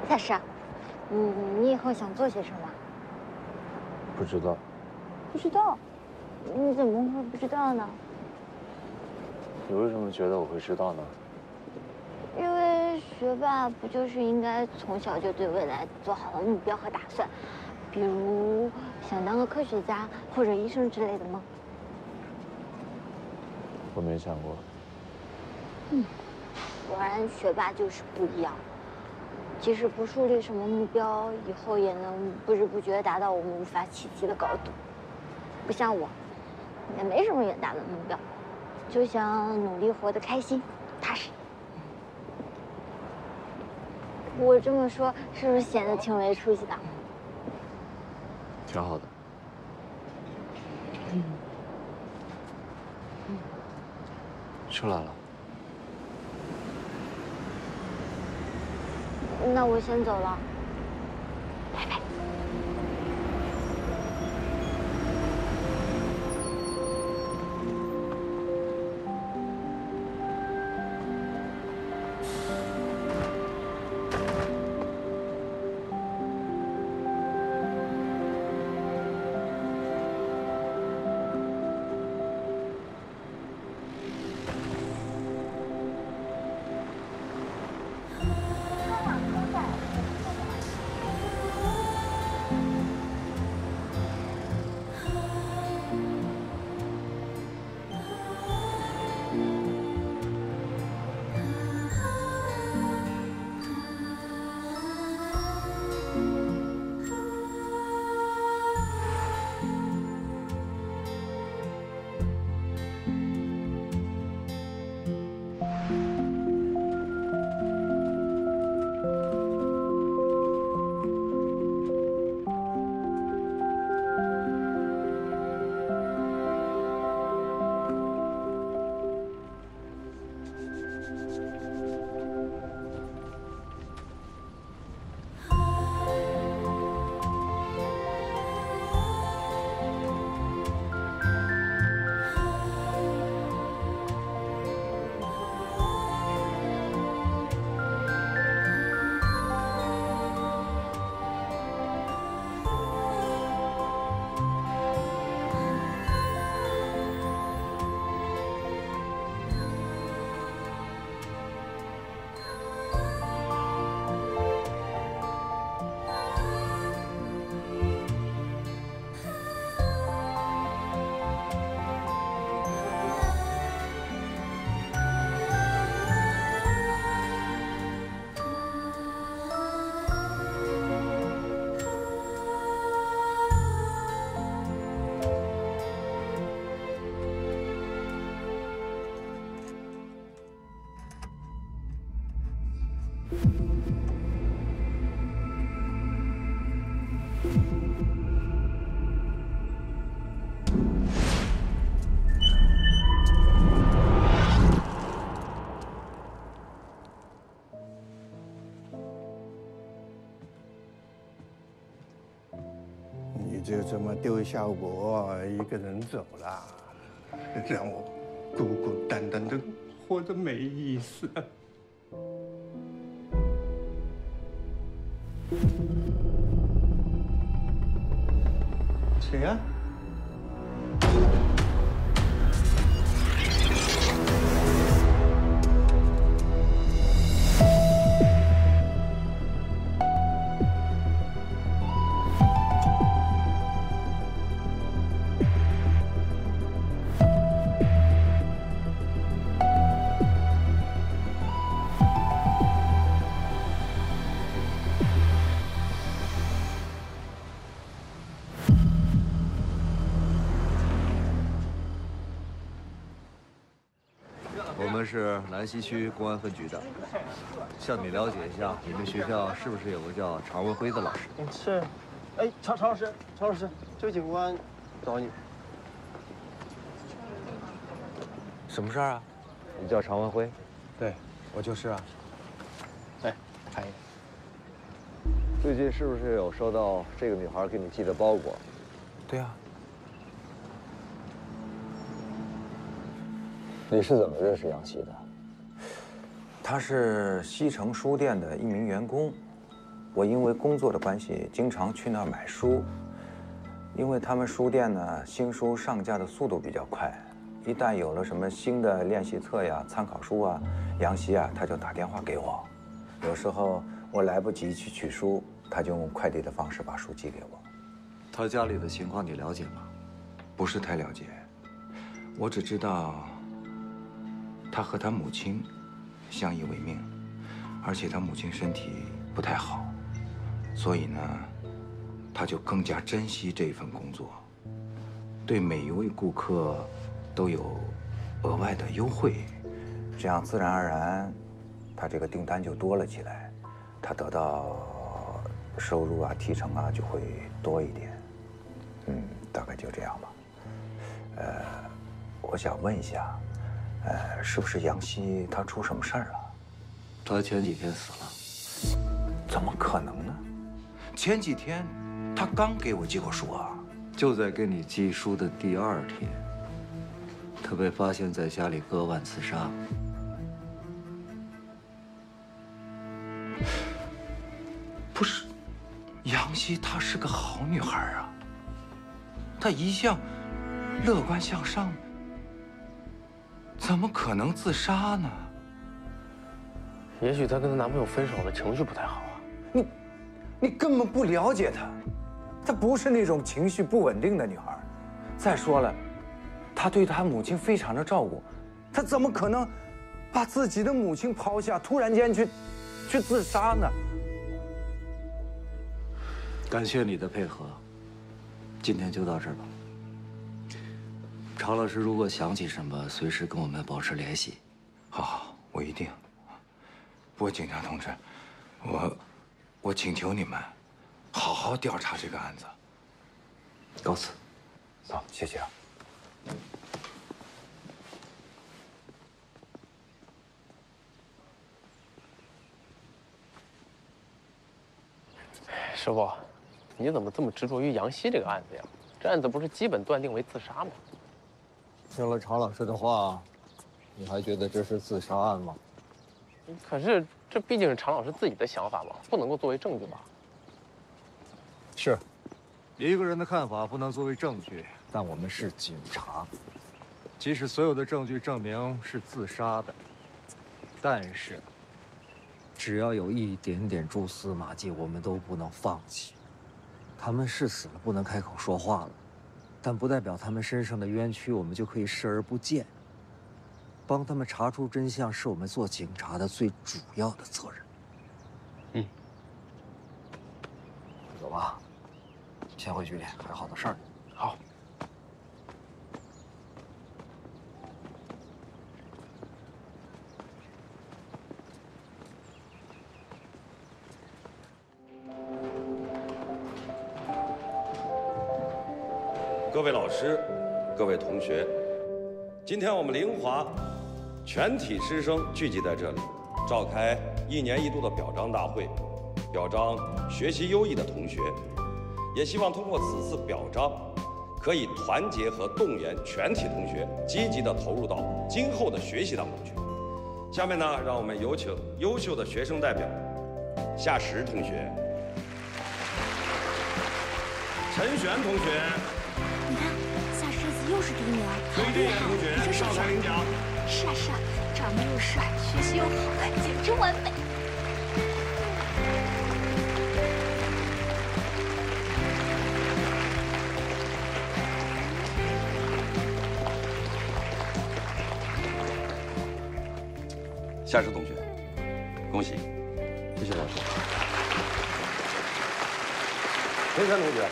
夏石，你你以后想做些什么？不知道。不知道？你怎么会不知道呢？你为什么觉得我会知道呢？因为学霸不就是应该从小就对未来做好了目标和打算，比如想当个科学家或者医生之类的吗？我没想过。嗯，果然学霸就是不一样。即使不树立什么目标，以后也能不知不觉达到我们无法企及的高度。不像我，也没什么远大的目标，就想努力活得开心、踏实。我这么说是不是显得挺没出息的？挺好的。嗯。出来了。那我先走了，丢下我一个人走了，让我孤孤单单的活着没意思。是兰溪区公安分局的，向你了解一下，你们学校是不是有个叫常文辉的老师？是。哎，常常老师，常老师，这位警官找你。什么事儿啊？你叫常文辉？对，我就是啊。哎，拍。最近是不是有收到这个女孩给你寄的包裹？对啊。你是怎么认识杨希的？他是西城书店的一名员工，我因为工作的关系，经常去那儿买书。因为他们书店呢，新书上架的速度比较快，一旦有了什么新的练习册呀、参考书啊，杨希啊他就打电话给我。有时候我来不及去取书，他就用快递的方式把书寄给我。他家里的情况你了解吗？不是太了解，我只知道。他和他母亲相依为命，而且他母亲身体不太好，所以呢，他就更加珍惜这份工作，对每一位顾客都有额外的优惠，这样自然而然，他这个订单就多了起来，他得到收入啊、提成啊就会多一点。嗯，大概就这样吧。呃，我想问一下。呃，是不是杨希她出什么事儿了？她前几天死了，怎么可能呢？前几天她刚给我寄过书啊，就在给你寄书的第二天，她被发现在家里割腕自杀。不是，杨希她是个好女孩啊，她一向乐观向上。怎么可能自杀呢？也许她跟她男朋友分手了，情绪不太好啊。你，你根本不了解她，她不是那种情绪不稳定的女孩。再说了，她对她母亲非常的照顾，她怎么可能把自己的母亲抛下，突然间去去自杀呢？感谢你的配合，今天就到这儿吧。常老师，如果想起什么，随时跟我们保持联系。好，好，我一定。不过，警察同志，我，我请求你们，好好调查这个案子。告辞。好，谢谢啊。师傅，你怎么这么执着于杨希这个案子呀？这案子不是基本断定为自杀吗？听了常老师的话，你还觉得这是自杀案吗？可是这毕竟是常老师自己的想法嘛，不能够作为证据吧？是，一个人的看法不能作为证据，但我们是警察，即使所有的证据证明是自杀的，但是只要有一点点蛛丝马迹，我们都不能放弃。他们是死了，不能开口说话了。但不代表他们身上的冤屈，我们就可以视而不见。帮他们查出真相，是我们做警察的最主要的责任。嗯，走吧，先回局里，还有好多事儿。各位老师，各位同学，今天我们凌华全体师生聚集在这里，召开一年一度的表彰大会，表彰学习优异的同学，也希望通过此次表彰，可以团结和动员全体同学积极的投入到今后的学习当中去。下面呢，让我们有请优秀的学生代表夏实同学、陈璇同学、就是第一名，崔丽妍同学你说是不是上领奖。是啊是啊，长得又帅，学习又好，简直完美。夏实同学，恭喜！谢谢老师。陈山同学，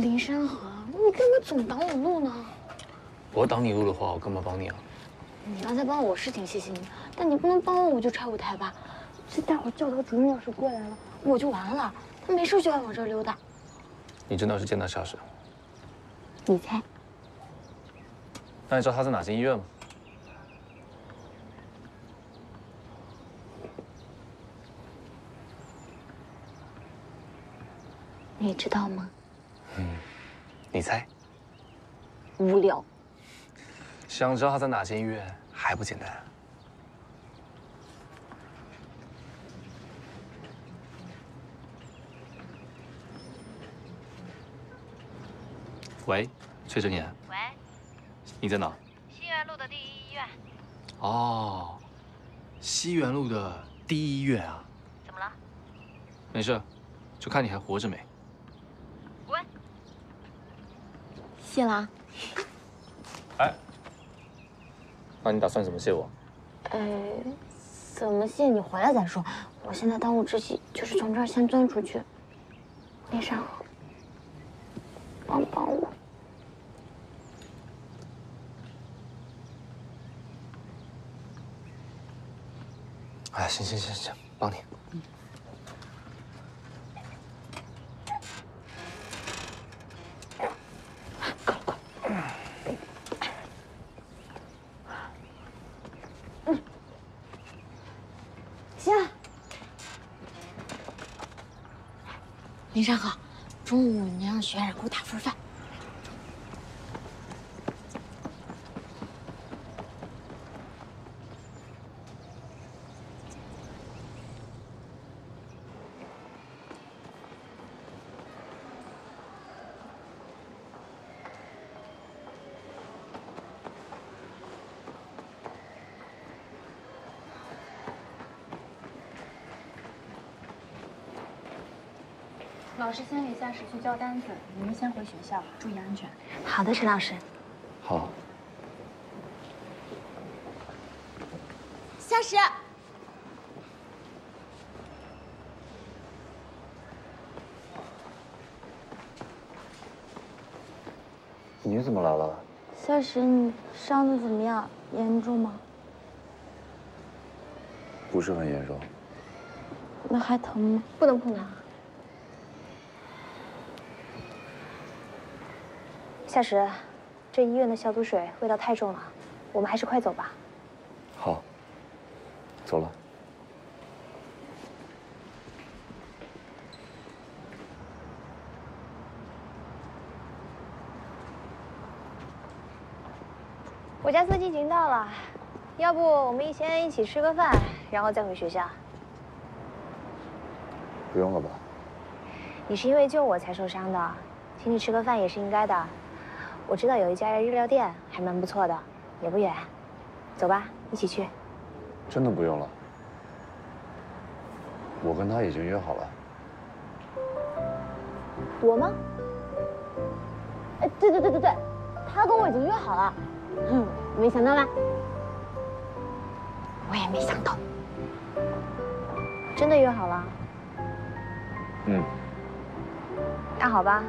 林山河，你干嘛总挡我路呢？我挡你路的话，我干嘛帮你啊？你刚才帮我是挺谢谢你，但你不能帮我我就拆舞台吧？这待会儿教导主任要是过来了，我就完了。他没事就爱往这儿溜达。你真的要去见他下手？你猜？那你知道他在哪间医院吗？你知道吗？嗯，你猜？无聊。想知道他在哪间医院还不简单？喂，崔真言。喂，你在哪？西园路的第一医院。哦，西园路的第一医院啊。怎么了？没事，就看你还活着没。喂。谢啦。哎，那你打算怎么谢我？呃，怎么谢你回来再说。我现在当务之急就是从这儿先钻出去。林山河，帮帮我。哎，行行行行，帮你。行。林山河，中午你让学冉给我打份饭。老师先给夏实去交单子，你们先回学校，注意安全。好的，陈老师。好。夏实，你怎么来了？夏实，你伤的怎么样？严重吗？不是很严重。那还疼吗？不能碰它。夏石，这医院的消毒水味道太重了，我们还是快走吧。好，走了。我家司机已经到了，要不我们先一起吃个饭，然后再回学校。不用了吧？你是因为救我才受伤的，请你吃个饭也是应该的。我知道有一家日料店还蛮不错的，也不远。走吧，一起去。真的不用了。我跟他已经约好了。我吗？哎，对对对对对，他跟我已经约好了。哼，没想到吧？我也没想到。真的约好了？嗯。那好吧，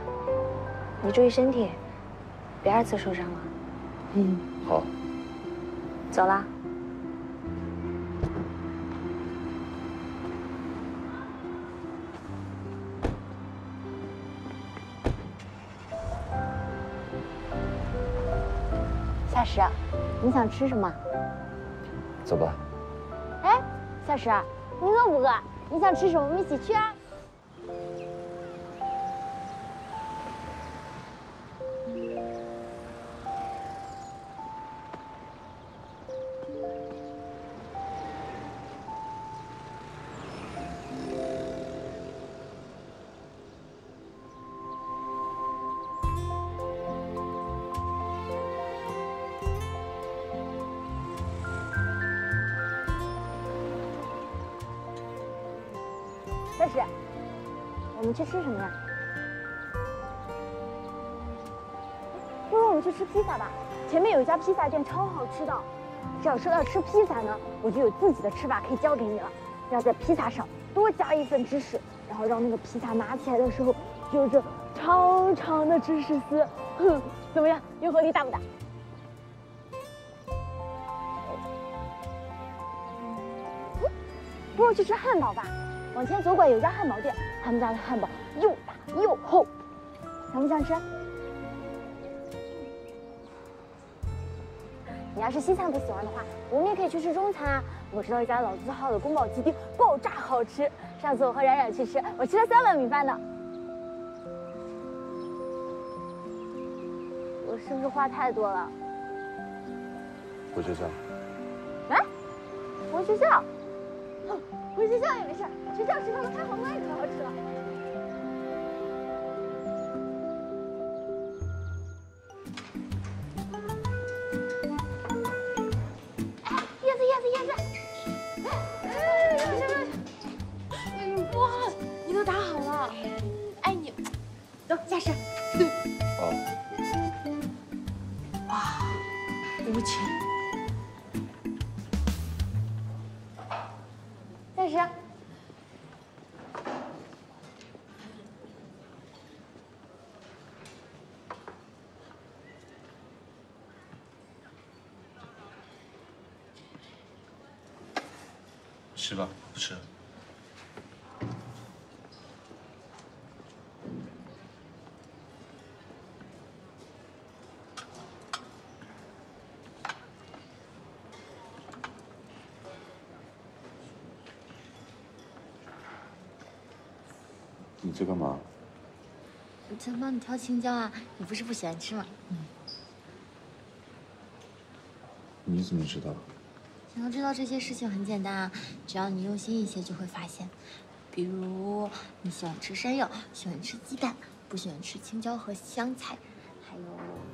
你注意身体，别二次受伤了。嗯，好。走了。夏石，你想吃什么？走吧。哎，夏石，你饿不饿？你想吃什么？我们一起去啊！们去吃什么呀？不如我们去吃披萨吧。前面有一家披萨店超好吃的。只要说到吃披萨呢，我就有自己的吃法可以教给你了。要在披萨上多加一份芝士，然后让那个披萨拿起来的时候有着长长的芝士丝。哼，怎么样？诱惑力大不大？不如去吃汉堡吧。往前左拐有一家汉堡店，他们家的汉堡又大又厚，想不想吃？你要是西餐不喜欢的话，我们也可以去吃中餐啊。我知道一家老字号的宫保鸡丁，爆炸好吃。上次我和冉冉去吃，我吃了三碗米饭呢。我是不是话太多了？回学校。啊？回学校？回学校也没事，学校食堂的开黄瓜也可好吃了。吃吧，不吃。你在干嘛？我在帮你挑青椒啊，你不是不喜欢吃吗？嗯你怎么知道？能知道这些事情很简单啊，只要你用心一些就会发现。比如你喜欢吃山药，喜欢吃鸡蛋，不喜欢吃青椒和香菜，还有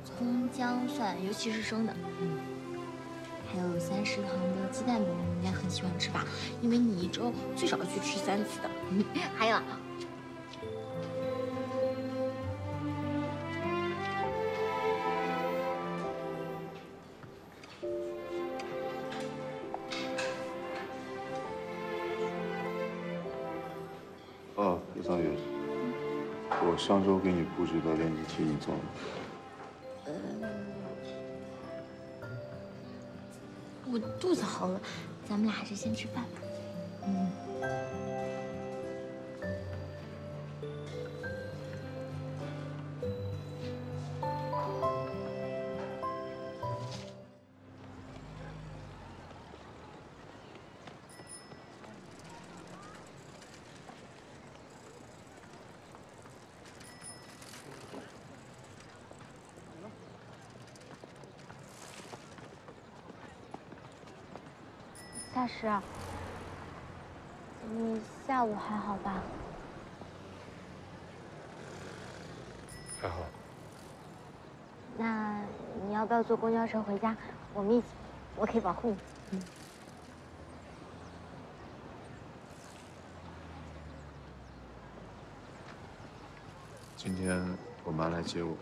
葱姜蒜，尤其是生的。嗯，还有三食堂的鸡蛋饼，你应该很喜欢吃吧？因为你一周最少要去吃三次的。还有上周给你布置的练习题你做了吗？我肚子好了，咱们俩还是先吃饭吧。夏实，你下午还好吧？还好。那你要不要坐公交车回家？我们一起，我可以保护你。嗯。今天我妈来接我，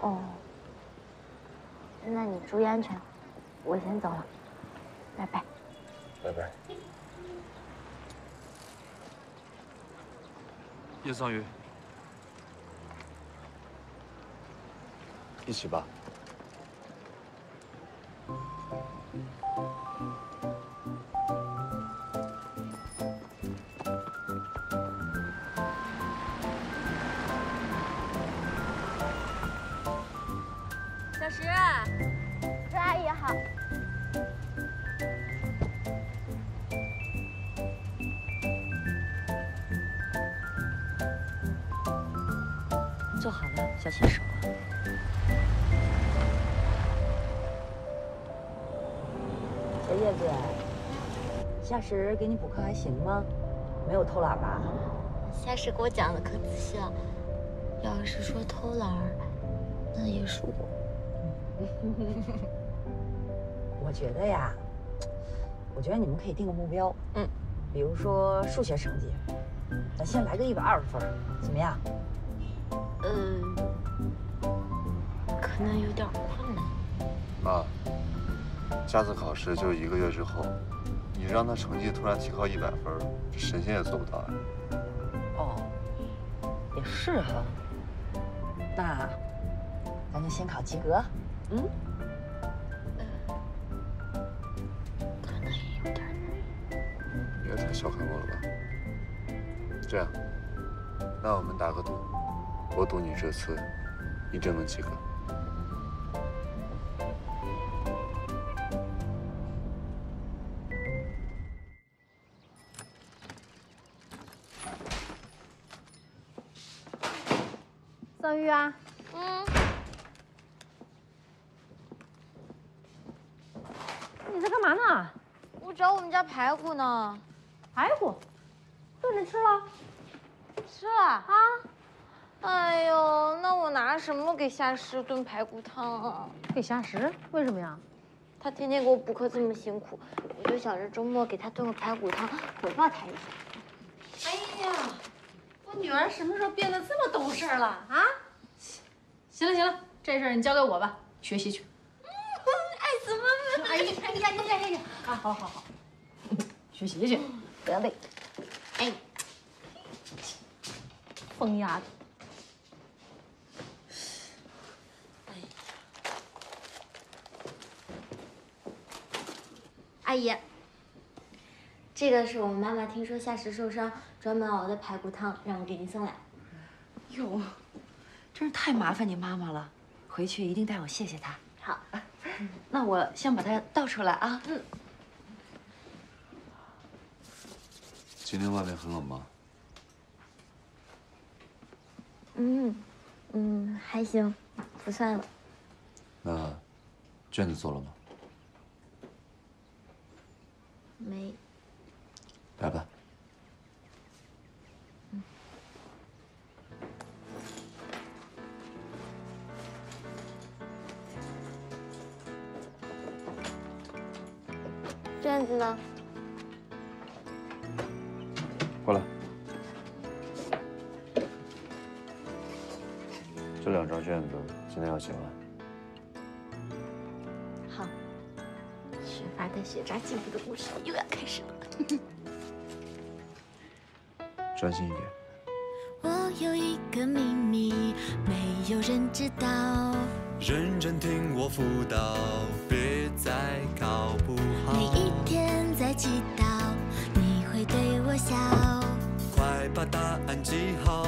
哦，那你注意安全，我先走了，拜拜。拜拜。叶桑榆，一起吧。时给你补课还行吗？没有偷懒吧？夏时给我讲的可仔细了，要是说偷懒，那也是我。我觉得呀，我觉得你们可以定个目标，嗯，比如说数学成绩，咱先来个一百二十分，怎么样？嗯，可能有点困难。妈，下次考试就一个月之后，你让他成绩突然提高一百分，这神仙也做不到呀。哦，也是哈。那咱就先考及格，嗯？你也太小看我了吧？这样，那我们打个赌，我赌你这次一定能及格。呢。排骨，炖着吃了？吃了啊？哎呦，那我拿什么给夏石炖排骨汤啊？给夏石？为什么呀？他天天给我补课这么辛苦，我就想着周末给他炖个排骨汤，回报他一下。哎呀，我女儿什么时候变得这么懂事了啊？行了行了，这事儿你交给我吧，学习去。爱死妈妈！哎呀哎呀哎呀哎呀！啊，好好好，学习去，不要累。哎，疯丫头。阿姨，这个是我妈妈听说夏拾受伤，专门熬的排骨汤，让我给您送来。哟，真是太麻烦你妈妈了，回去一定代我谢谢她。好，那我先把它倒出来啊。嗯。今天外面很冷吗？嗯，嗯，还行，不算了。那卷子做了吗？没。来吧。卷子呢？过来。这两张卷子今天要写完。好。学霸带学渣进步的故事又要开始了。专心一点。我有一个秘密，没有人知道。认真听我辅导，别再考不好。每一天在祈祷，你会对我笑。把答案记好，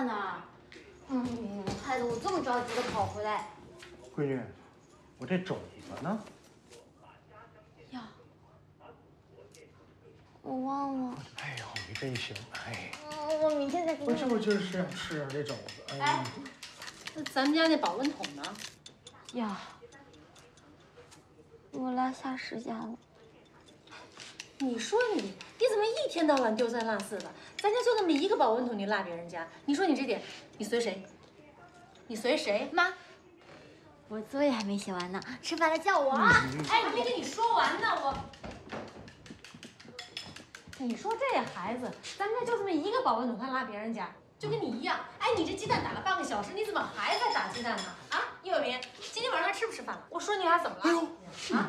饭呢。嗯，害得我这么着急的跑回来。闺女，我这粥一个呢。呀，我忘了。哎呦，你真行！哎，嗯，我明天再给你。我就就是想吃点这肘子。哎，那咱们家那保温桶呢？呀，我落夏石家了。你说你，你怎么一天到晚丢三落四的？咱家就那么一个保温桶，你落别人家？你说你这点，你随谁？你随谁？妈，我作业还没写完呢，吃饭了叫我啊！哎，还没跟你说完呢，我。你说这孩子，咱们家就这么一个保温桶，他落别人家，就跟你一样。哎，你这鸡蛋打了半个小时，你怎么还在打鸡蛋呢？啊，叶伟民，今天晚上还吃不吃饭了？我说你俩怎么了？啊？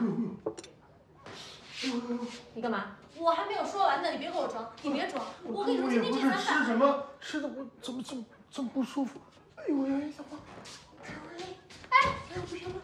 你干嘛？我还没有说完呢，你别给我装，你别装。我跟你说，今天这餐饭吃什么？吃的我怎么这么这么不舒服？哎呦喂，小花，哎，哎呦，这什么？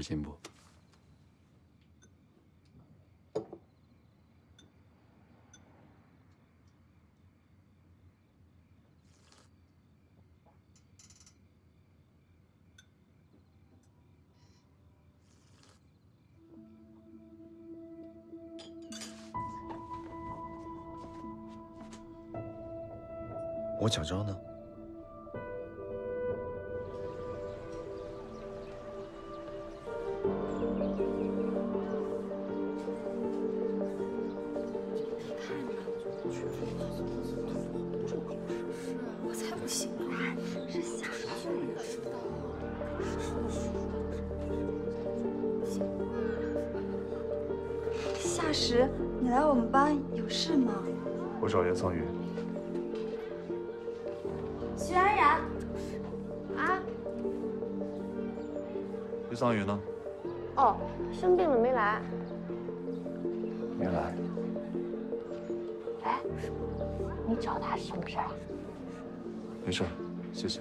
点进步。我小昭呢？我找严桑榆。徐安然，啊？叶桑榆呢？哦，生病了没来。没来。哎，你找他什么事儿啊？没事，谢谢。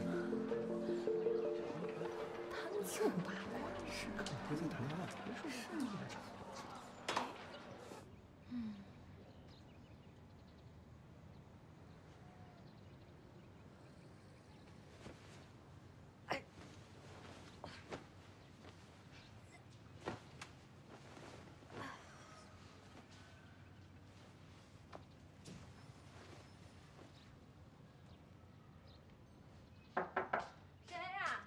这么八卦，是不在谈恋爱。嗯。谁呀？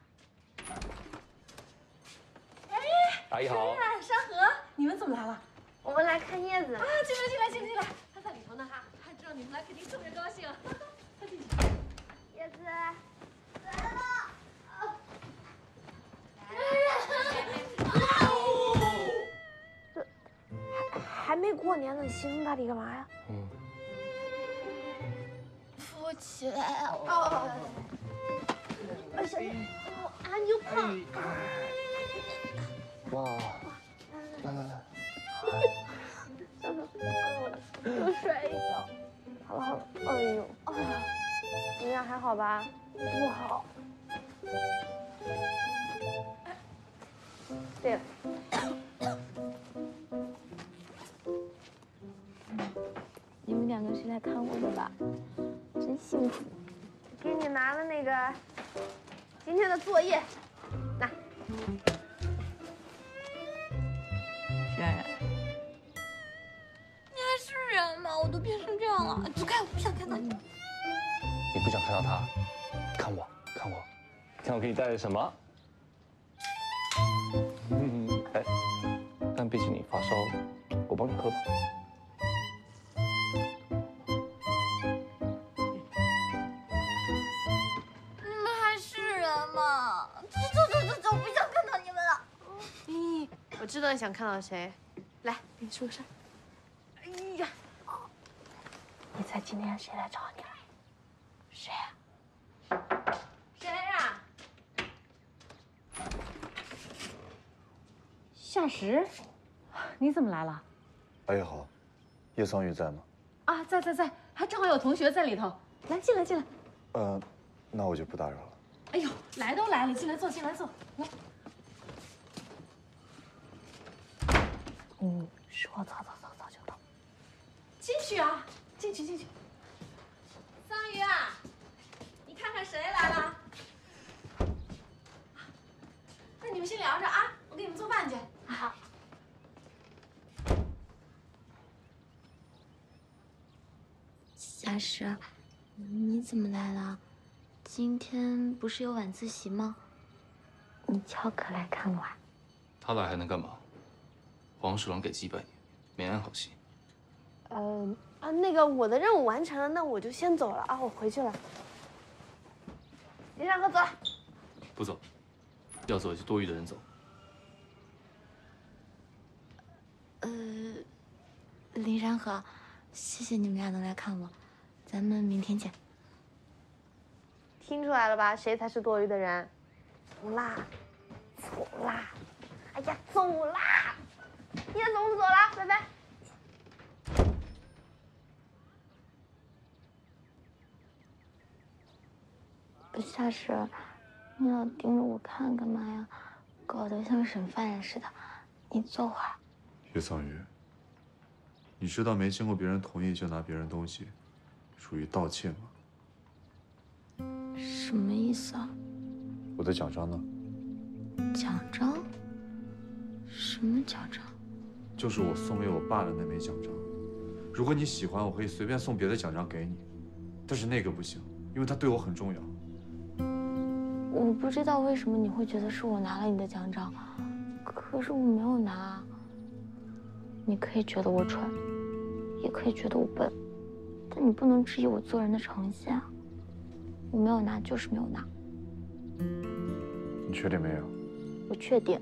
阿姨好。谁呀？山河，你们怎么来了？我们来看叶子。啊，进来进来进来进来，他在里头呢哈，他知道你们来肯定特别高兴。快进去。叶子，来了。这还还没过年呢，兴大你干嘛呀？嗯。扶我起来啊！哦。哎，小叶，啊，你又胖。哇，来来来。小哥，又摔一跤。好。了好。了，哎呦，哎呀，你俩还好。吧？不好。对了，你们两个是来看我的吧？真幸福。给你拿了那个今天的作业，来。你还是人吗？我都变成这样了，走开！我不想看到你。你不想看到他？看我，看我，看我给你带了什么？嗯，哎，但毕竟你发烧，我帮你喝吧。道你想看到谁，来，跟你说个事儿。哎呀，你猜今天谁来找你了？谁呀？谁呀？夏实，你怎么来了？阿姨好，叶桑榆在吗？啊，在在在，还正好有同学在里头。来，进来进来。呃，那我就不打扰了。哎呦，来都来了，进来坐，进来坐。来。嗯，说走走走走就到。进去啊，进去进去。桑榆啊，你看看谁来了？那你们先聊着啊，我给你们做饭去。好。夏实，你怎么来了？今天不是有晚自习吗？你翘课来看我啊？他来还能干嘛？黄鼠狼给鸡拜年，没安好心。呃啊，那个我的任务完成了，那我就先走了啊，我回去了。林山河，走。不走，要走就多余的人走。呃，林山河，谢谢你们俩能来看我，咱们明天见。听出来了吧？谁才是多余的人？走啦，走啦！哎呀，走啦！叶总，我们走了，拜拜。夏实，你老盯着我看干嘛呀？搞得像审犯人似的。你坐会儿。叶桑榆，你知道没经过别人同意就拿别人东西，属于盗窃吗？什么意思啊？我的奖章呢？奖章？什么奖章？就是我送给我爸的那枚奖章。如果你喜欢，我可以随便送别的奖章给你，但是那个不行，因为它对我很重要。我不知道为什么你会觉得是我拿了你的奖章，可是我没有拿。你可以觉得我蠢，也可以觉得我笨，但你不能质疑我做人的诚信啊。我没有拿，就是没有拿。你确定没有？我确定。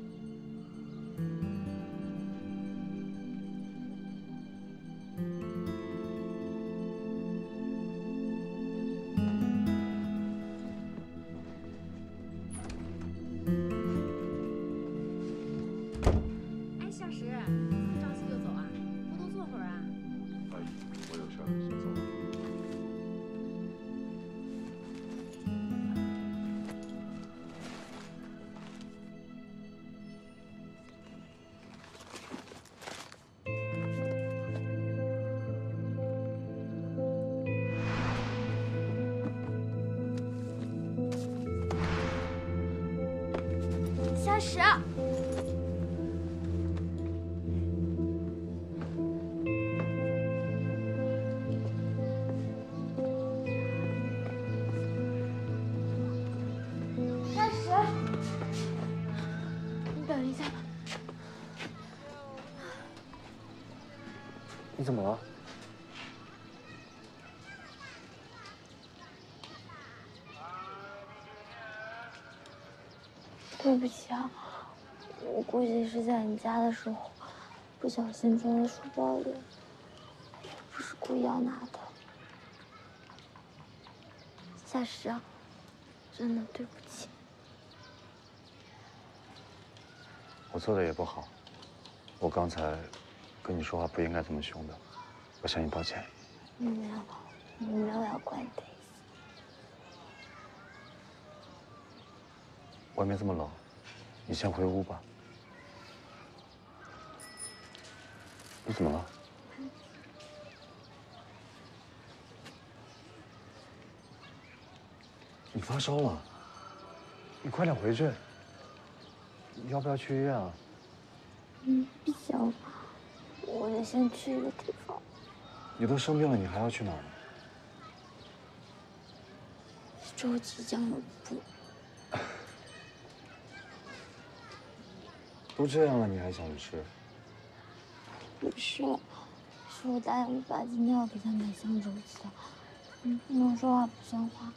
估计是在你家的时候不小心装在书包里，不是故意要拿的。夏实啊，真的对不起。我做的也不好，我刚才跟你说话不应该这么凶的，我向你道歉。没有，我没有要怪你的意思。外面这么冷，你先回屋吧。你怎么了？你发烧了？你快点回去。你要不要去医院啊？嗯，不行，我得先去一个地方。你都生病了，你还要去哪儿呢？周记酱油布。都这样了，你还想吃？不是，是我答应我爸今天要给他买香烛纸的。你不能说话不算话。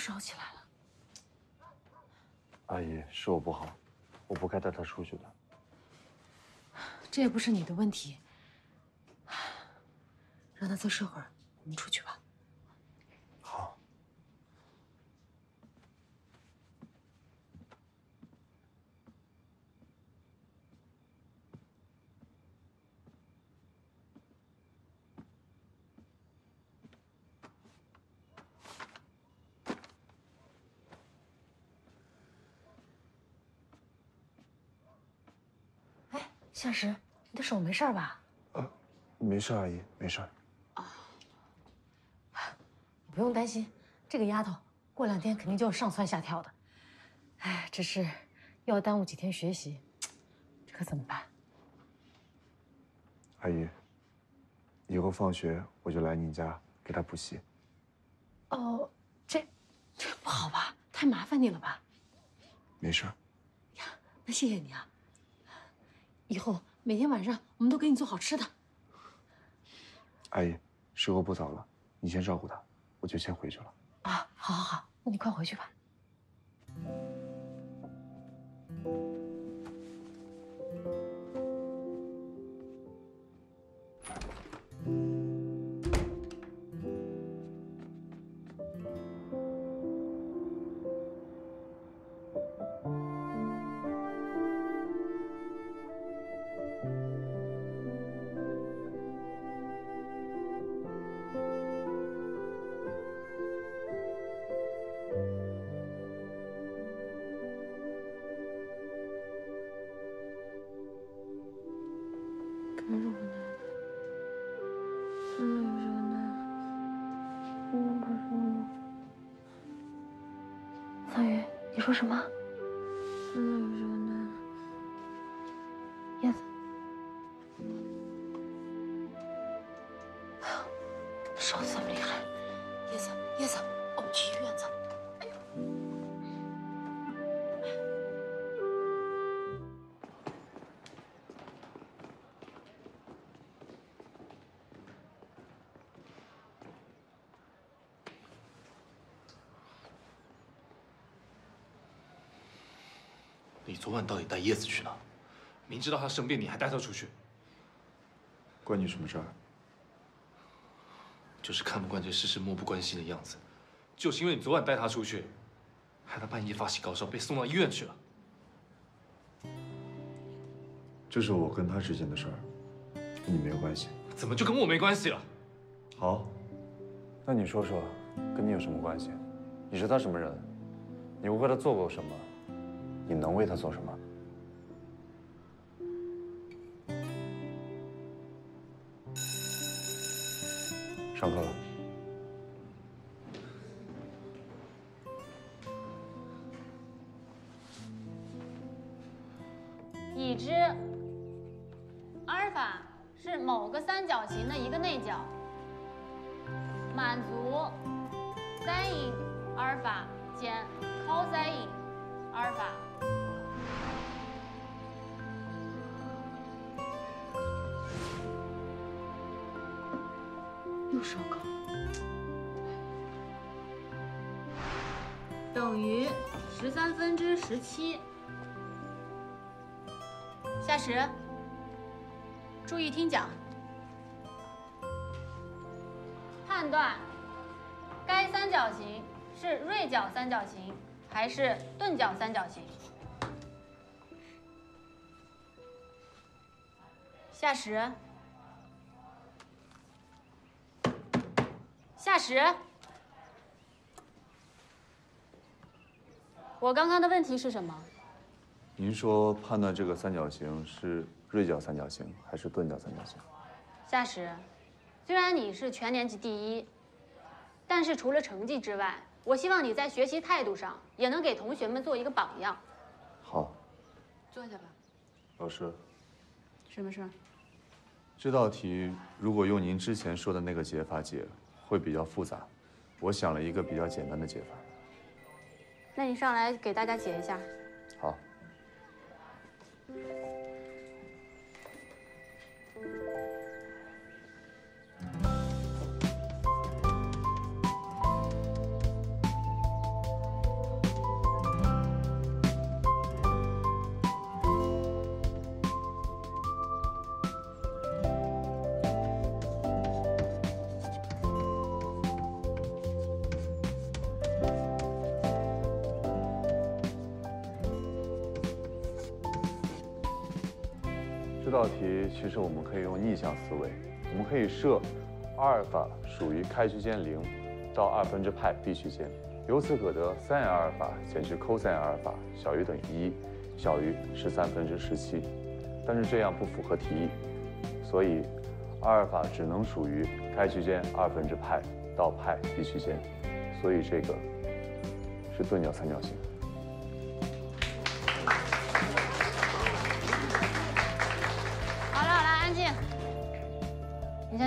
烧起来了。阿姨，是我不好，我不该带他出去的。这也不是你的问题，让他再睡会儿，我们出去吧。好。夏实，你的手没事吧？啊没事，阿姨，没事。啊不用担心，这个丫头过两天肯定就要上蹿下跳的。哎，只是又要耽误几天学习，这可怎么办？阿姨，以后放学我就来您家给她补习。哦，这这不好吧？太麻烦你了吧？没事。呀那谢谢你啊。以后每天晚上我们都给你做好吃的。阿姨，时候不早了，你先照顾他，我就先回去了。啊，好，好，好，那你快回去吧。你说什么？晚到底带叶子去哪？明知道她生病，你还带她出去，关你什么事儿？就是看不惯这事事漠不关心的样子。就是因为你昨晚带她出去，害她半夜发起高烧，被送到医院去了。这是我跟他之间的事儿，跟你没有关系。怎么就跟我没关系了？好，那你说说，跟你有什么关系？你是他什么人？你为他做过什么？你能为他做什么？夏实，夏石，我刚刚的问题是什么？您说判断这个三角形是锐角三角形还是钝角三角形？夏石，虽然你是全年级第一，但是除了成绩之外，我希望你在学习态度上也能给同学们做一个榜样。好，坐下吧。老师，什么事儿？这道题如果用您之前说的那个解法解，会比较复杂。我想了一个比较简单的解法。那你上来给大家解一下。好。其实我们可以用逆向思维，我们可以设阿尔法属于开区间零到二分之派 b 区间，由此可得 sin 阿尔法减去 cos 阿尔法小于等于一，小于十三分之十七。但是这样不符合题意，所以阿尔法只能属于开区间二分之派到派 b 区间，所以这个是钝角三角形。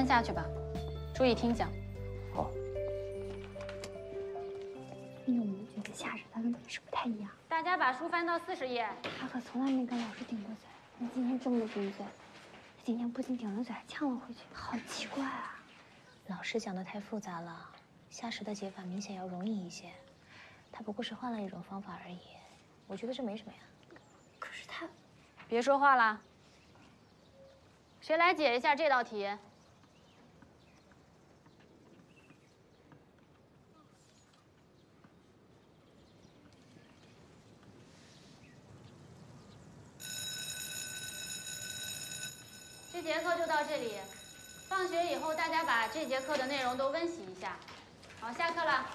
先下去吧，注意听讲。好。你有没有觉得夏实他跟平时不太一样？大家把书翻到四十页。他可从来没跟老师顶过嘴，你今天这么顶嘴，他今天不仅顶了嘴，还呛了回去，好奇怪啊！老师讲的太复杂了，夏实的解法明显要容易一些。他不过是换了一种方法而已，我觉得这没什么呀。可是他，别说话了。谁来解一下这道题？节课就到这里，放学以后大家把这节课的内容都温习一下。好，下课了。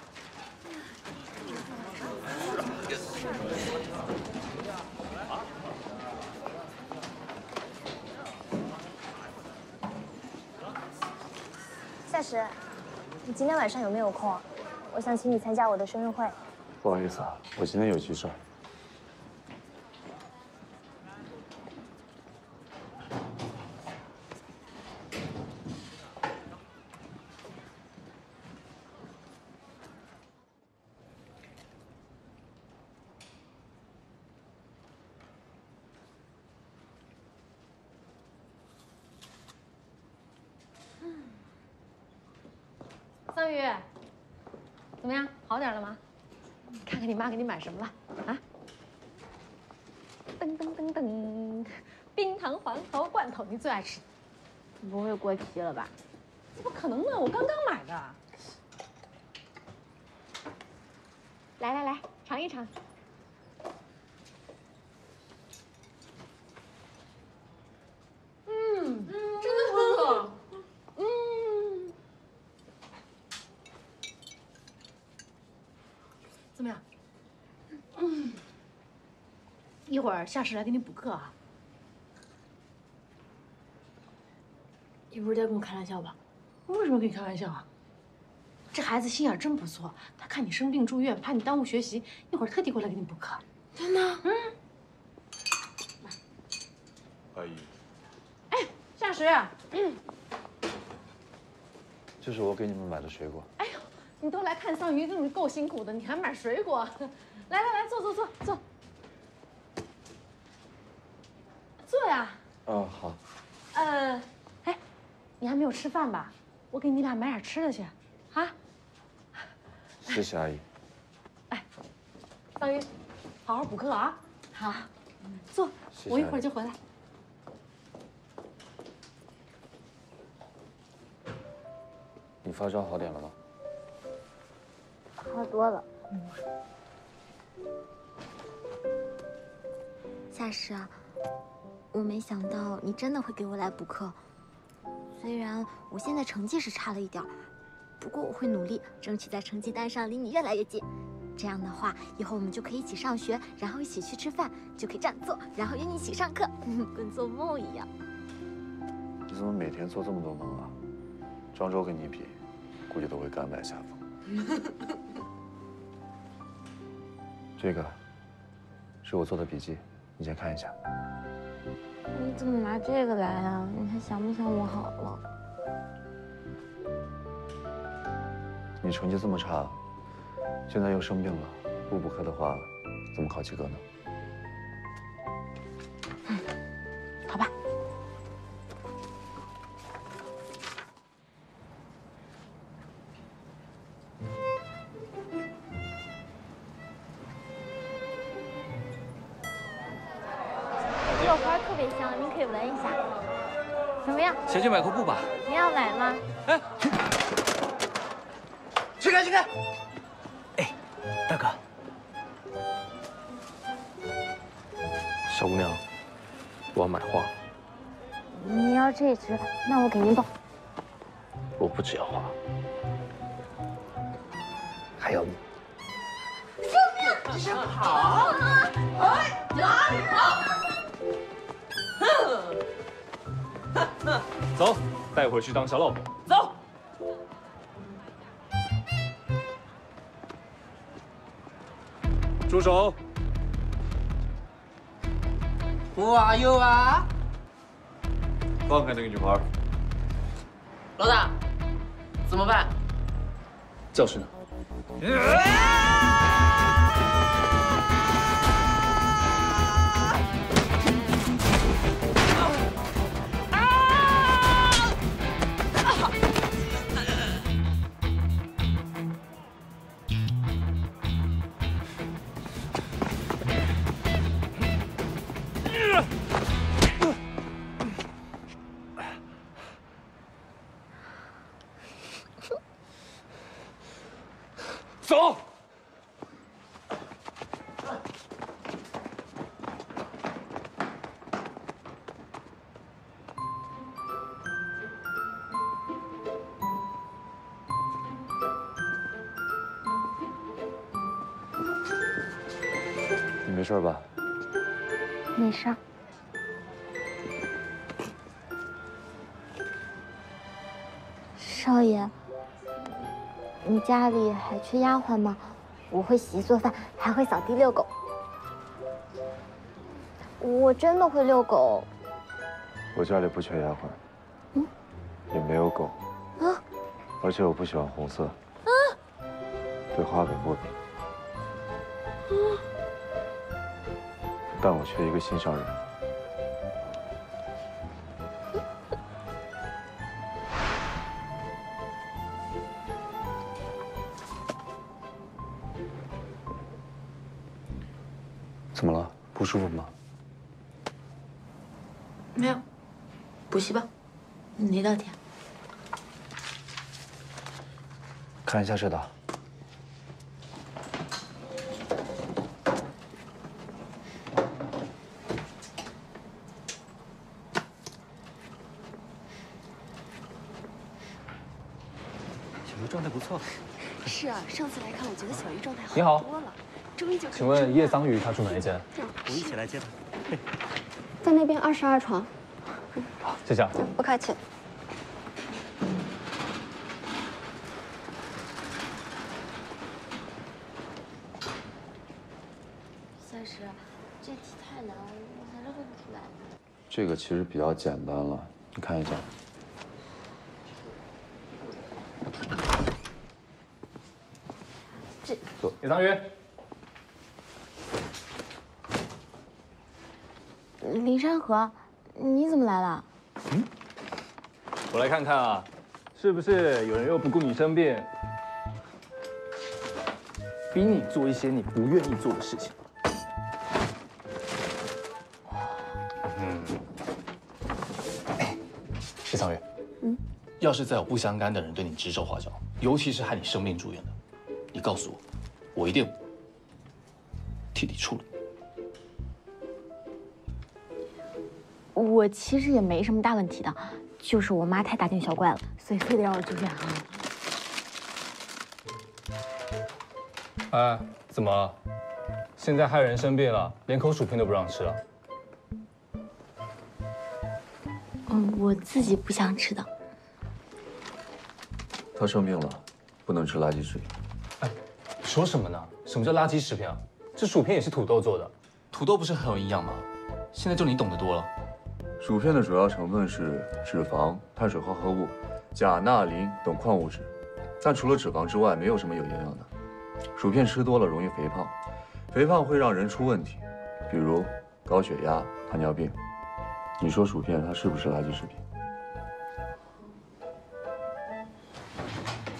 夏石，你今天晚上有没有空？我想请你参加我的生日会。不好意思啊，我今天有急事儿。桑榆，怎么样？好点了吗？看看你妈给你买什么了啊？噔噔噔噔，冰糖黄桃罐头，你最爱吃。不会过期了吧？怎么可能呢？我刚刚买的。来来来，尝一尝。嗯，真的不错。嗯。怎么样？嗯。一会儿夏实来给你补课啊。你不是在跟我开玩笑吧？我为什么跟你开玩笑啊？这孩子心眼真不错，他看你生病住院，怕你耽误学习，一会儿特地过来给你补课。真的？嗯。阿姨，哎，夏实，嗯，这是我给你们买的水果。哎呦，你都来看桑榆，这么够辛苦的，你还买水果。来来来，坐坐坐坐。坐呀。嗯，好。呃，哎，你还没有吃饭吧？我给你俩买点吃的去，啊？谢谢阿姨。桑榆，好好补课啊！好，坐，我一会儿就回来。你发烧好点了吗？好多了。夏实，我没想到你真的会给我来补课。虽然我现在成绩是差了一点不过我会努力，争取在成绩单上离你越来越近。这样的话，以后我们就可以一起上学，然后一起去吃饭，就可以这样做，然后约你一起上课，跟做梦一样。你怎么每天做这么多梦啊？庄周跟你比，估计都会甘拜下风。这个是我做的笔记，你先看一下。你怎么拿这个来啊？你还想不想我好了？你成绩这么差，现在又生病了，不补课的话，怎么考及格呢？怎么样？先去买块布吧。你要买吗？哎，去开去开！哎，大哥，小姑娘，我要买花，你要这只，那我给您报。我不只要花，还要你。救命！这是跑！哎，哪里跑？哼！走，带回去当小老婆。走。住手！我啊有啊！放开那个女孩。老大，怎么办？教室呢？家里还缺丫鬟吗？我会洗衣做饭，还会扫地遛狗。我真的会遛狗。我家里不缺丫鬟，嗯，也没有狗，啊而且我不喜欢红色，啊对花粉过敏。啊！但我缺一个心上人。看一下这道。小鱼状态不错。是啊，上次来看，我觉得小鱼状态你好好多了。终于就可以请问吃叶桑榆他住哪一间？我一起来接他。在那边二十二床。好，谢谢啊。不客气。夏实，这题太难了，我还是做不出来。这个其实比较简单了，你看一下。这坐，叶桑榆。林山河，你怎么来了？嗯我来看看啊，是不是有人又不顾你生病，逼你做一些你不愿意做的事情。要是再有不相干的人对你指手画脚，尤其是害你生病住院的，你告诉我，我一定替你处理。我其实也没什么大问题的，就是我妈太大惊小怪了，所以非得让我住院啊。哎，怎么了？现在害人生病了，连口薯片都不让吃了。嗯，我自己不想吃的。他生病了，不能吃垃圾食品。哎，说什么呢？什么叫垃圾食品啊？这薯片也是土豆做的，土豆不是很有营养吗？现在就你懂得多了。薯片的主要成分是脂肪、碳水化合物、钾、钠、磷等矿物质，但除了脂肪之外，没有什么有营养的。薯片吃多了容易肥胖，肥胖会让人出问题，比如高血压、糖尿病。你说薯片它是不是垃圾食品？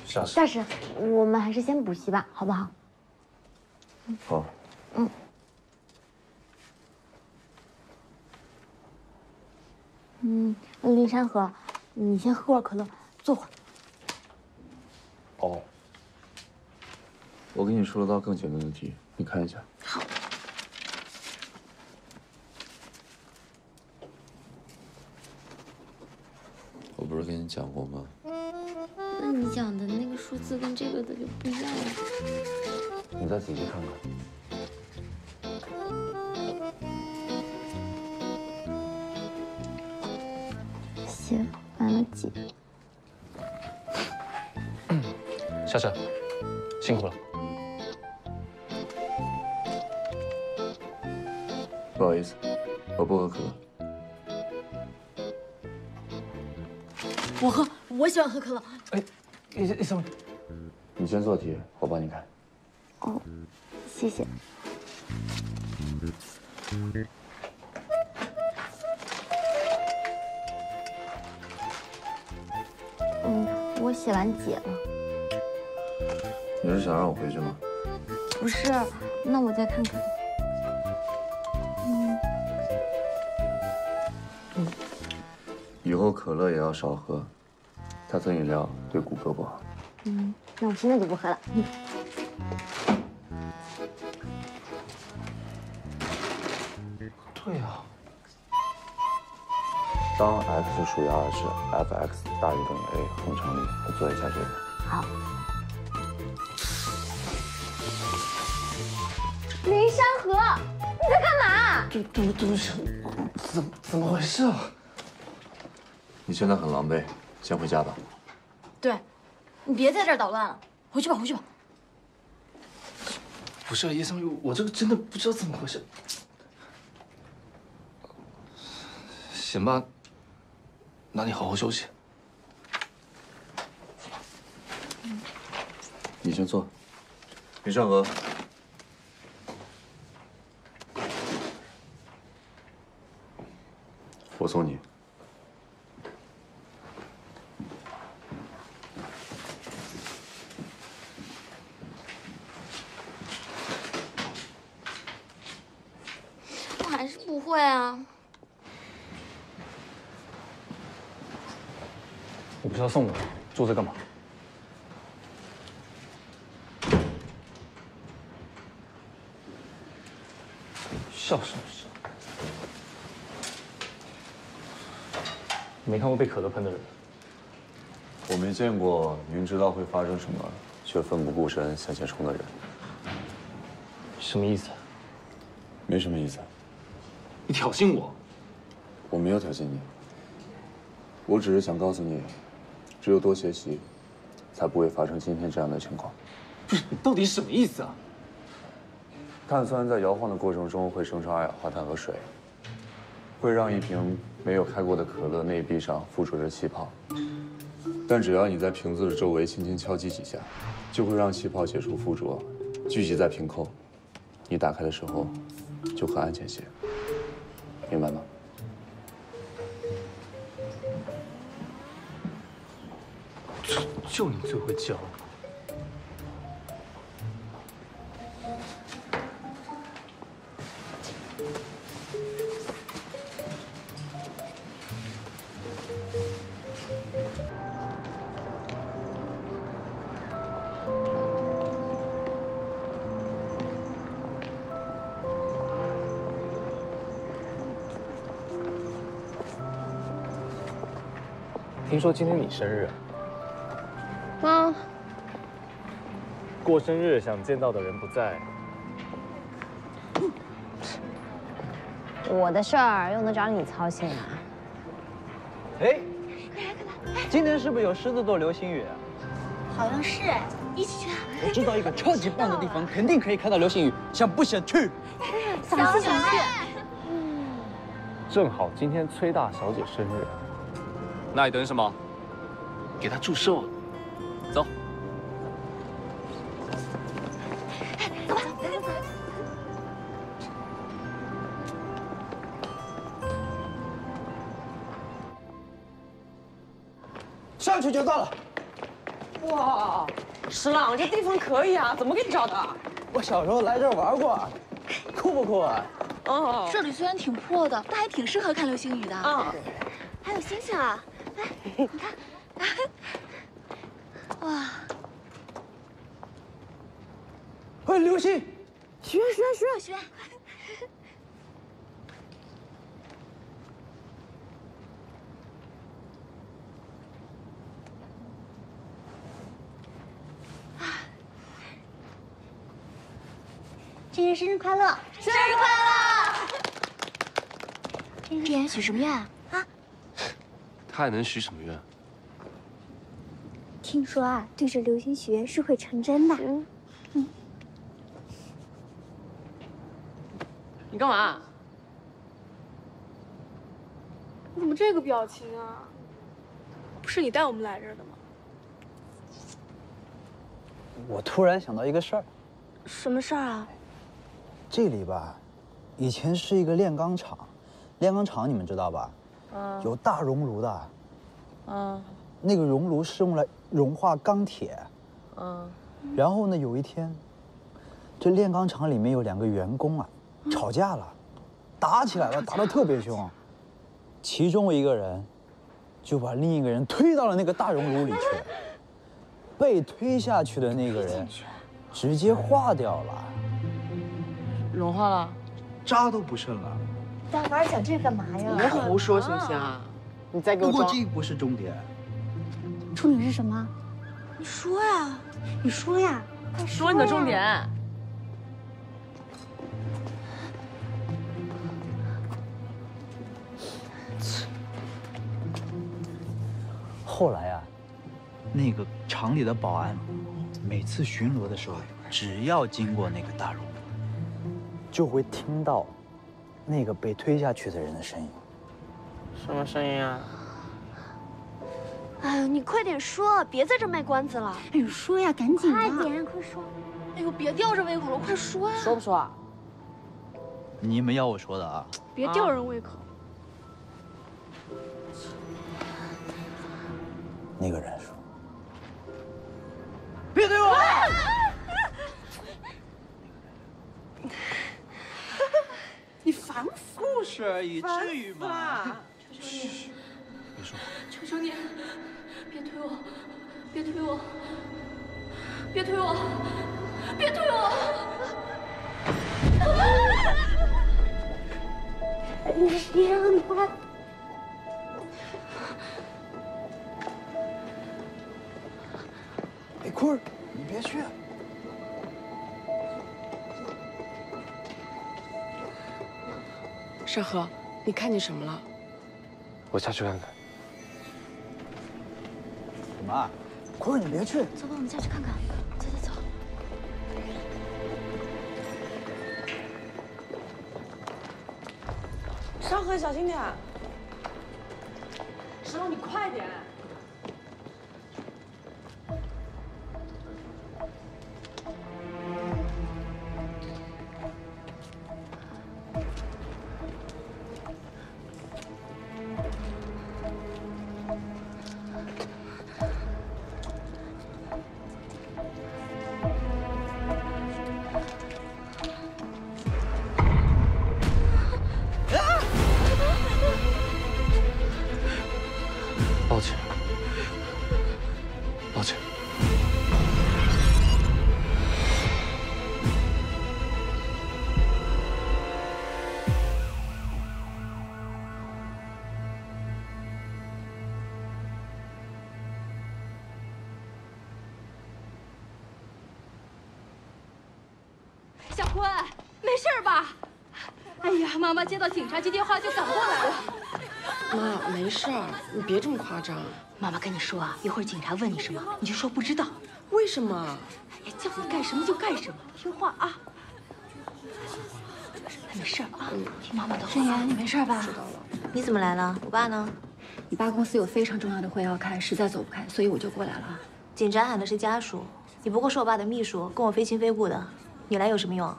夏夏师，我们还是先补习吧，好不好？好。嗯。嗯，林山河，你先喝会儿可乐，坐会儿。哦。我给你出了道更简单的题，你看一下。好。我不是跟你讲过吗？那你讲的那个数字跟这个的就不一样了。你再仔细看看。写完了几？夏夏，辛苦了。不好意思，我不喝可乐。我喝，我喜欢喝可乐。哎，医医生，你先做题，我帮你看。哦，谢谢。嗯，我写完解了。你是想让我回去吗？不是，那我再看看。以后可乐也要少喝，碳酸饮料对骨骼不好。嗯，那我现在就不喝了。嗯。对呀。当 x 属于二时，f(x) 大于等于 a 恒成立，我做一下这个。好。林山河，你在干嘛？对，对不起，怎怎么回事啊？你现在很狼狈，先回家吧。对，你别在这儿捣乱了，回去吧，回去吧。不是叶桑玉，我这个真的不知道怎么回事。行吧，那你好好休息。你先坐。林山河，我送你。我还是不会啊。我不是要送我，坐这干嘛？笑什么笑？没看过被可乐喷的人。我没见过明知道会发生什么却奋不顾身向前冲的人。什么意思？没什么意思。你挑衅我？我没有挑衅你。我只是想告诉你，只有多学习，才不会发生今天这样的情况。不是，你到底什么意思啊？碳酸在摇晃的过程中会生成二氧化碳和水，会让一瓶没有开过的可乐内壁上附着着气泡。但只要你在瓶子的周围轻轻敲击几下，就会让气泡解除附着，聚集在瓶口。你打开的时候，就会安全些。明白吗？就你最会叫听说今天你生日啊。过生日想见到的人不在。我的事儿用得着你操心啊？哎，今天是不是有狮子座流星雨？好像是哎，一起去啊！我知道一个超级棒的地方，肯定可以看到流星雨，想不想去？想去想去。正好今天崔大小姐生日，那你等什么？给她祝寿，去就到了。哇，石朗，这地方可以啊，怎么给你找的？我小时候来这儿玩过，酷不酷啊？哦，这里虽然挺破的，但还挺适合看流星雨的。嗯，还有星星啊，来，你看，哇，哎，流星，许愿，许愿，许愿，许愿。生日快乐！生日快乐！今天许什么愿啊？他还能许什么愿？听说啊，对着流星许愿是会成真的。嗯。你干嘛？你怎么这个表情啊？不是你带我们来这儿的吗？我突然想到一个事儿。什么事儿啊？这里吧，以前是一个炼钢厂，炼钢厂你们知道吧？嗯。有大熔炉的。嗯。那个熔炉是用来融化钢铁。嗯。然后呢，有一天，这炼钢厂里面有两个员工啊，吵架了，打起来了，打得特别凶。其中一个人就把另一个人推到了那个大熔炉里去，被推下去的那个人 直接化掉了。融化了，渣都不剩了。大凡讲这干嘛呀？别胡说行不行啊？你再给我不过这不是重点。重点是什么？你说呀，你说呀，快说你的重点。后来啊，那个厂里的保安，每次巡逻的时候，只要经过那个大熔。就会听到那个被推下去的人的声音。什么声音啊？哎呦，你快点说，别在这卖关子了。哎呦，说呀，赶紧，快点，快说。哎呦，别吊着胃口了，快说呀。说不说啊？你们要我说的啊。别吊人胃口。那个人说：“别对我。”事而已，至于吗？求求你，别说。求求你，别推我，别推我，别推我，别推我！你别让他。哎，坤儿，你别去。少河，你看见什么了？我下去看看。怎么？坤儿，你别去。走吧，我们下去看看。走走走。沙河，小心点。石头，你快点。妈妈接到警察局电话就赶过来了。妈，没事儿，你别这么夸张。妈妈跟你说啊，一会儿警察问你什么，你就说不知道。为什么？哎呀，叫你干什么就干什么，听话啊。没事啊，听妈妈的话。郑言，你没事吧？知道了。你怎么来了？我爸呢？你爸公司有非常重要的会要开，实在走不开，所以我就过来了。警察喊的是家属，你不过是我爸的秘书，跟我非亲非故的，你来有什么用？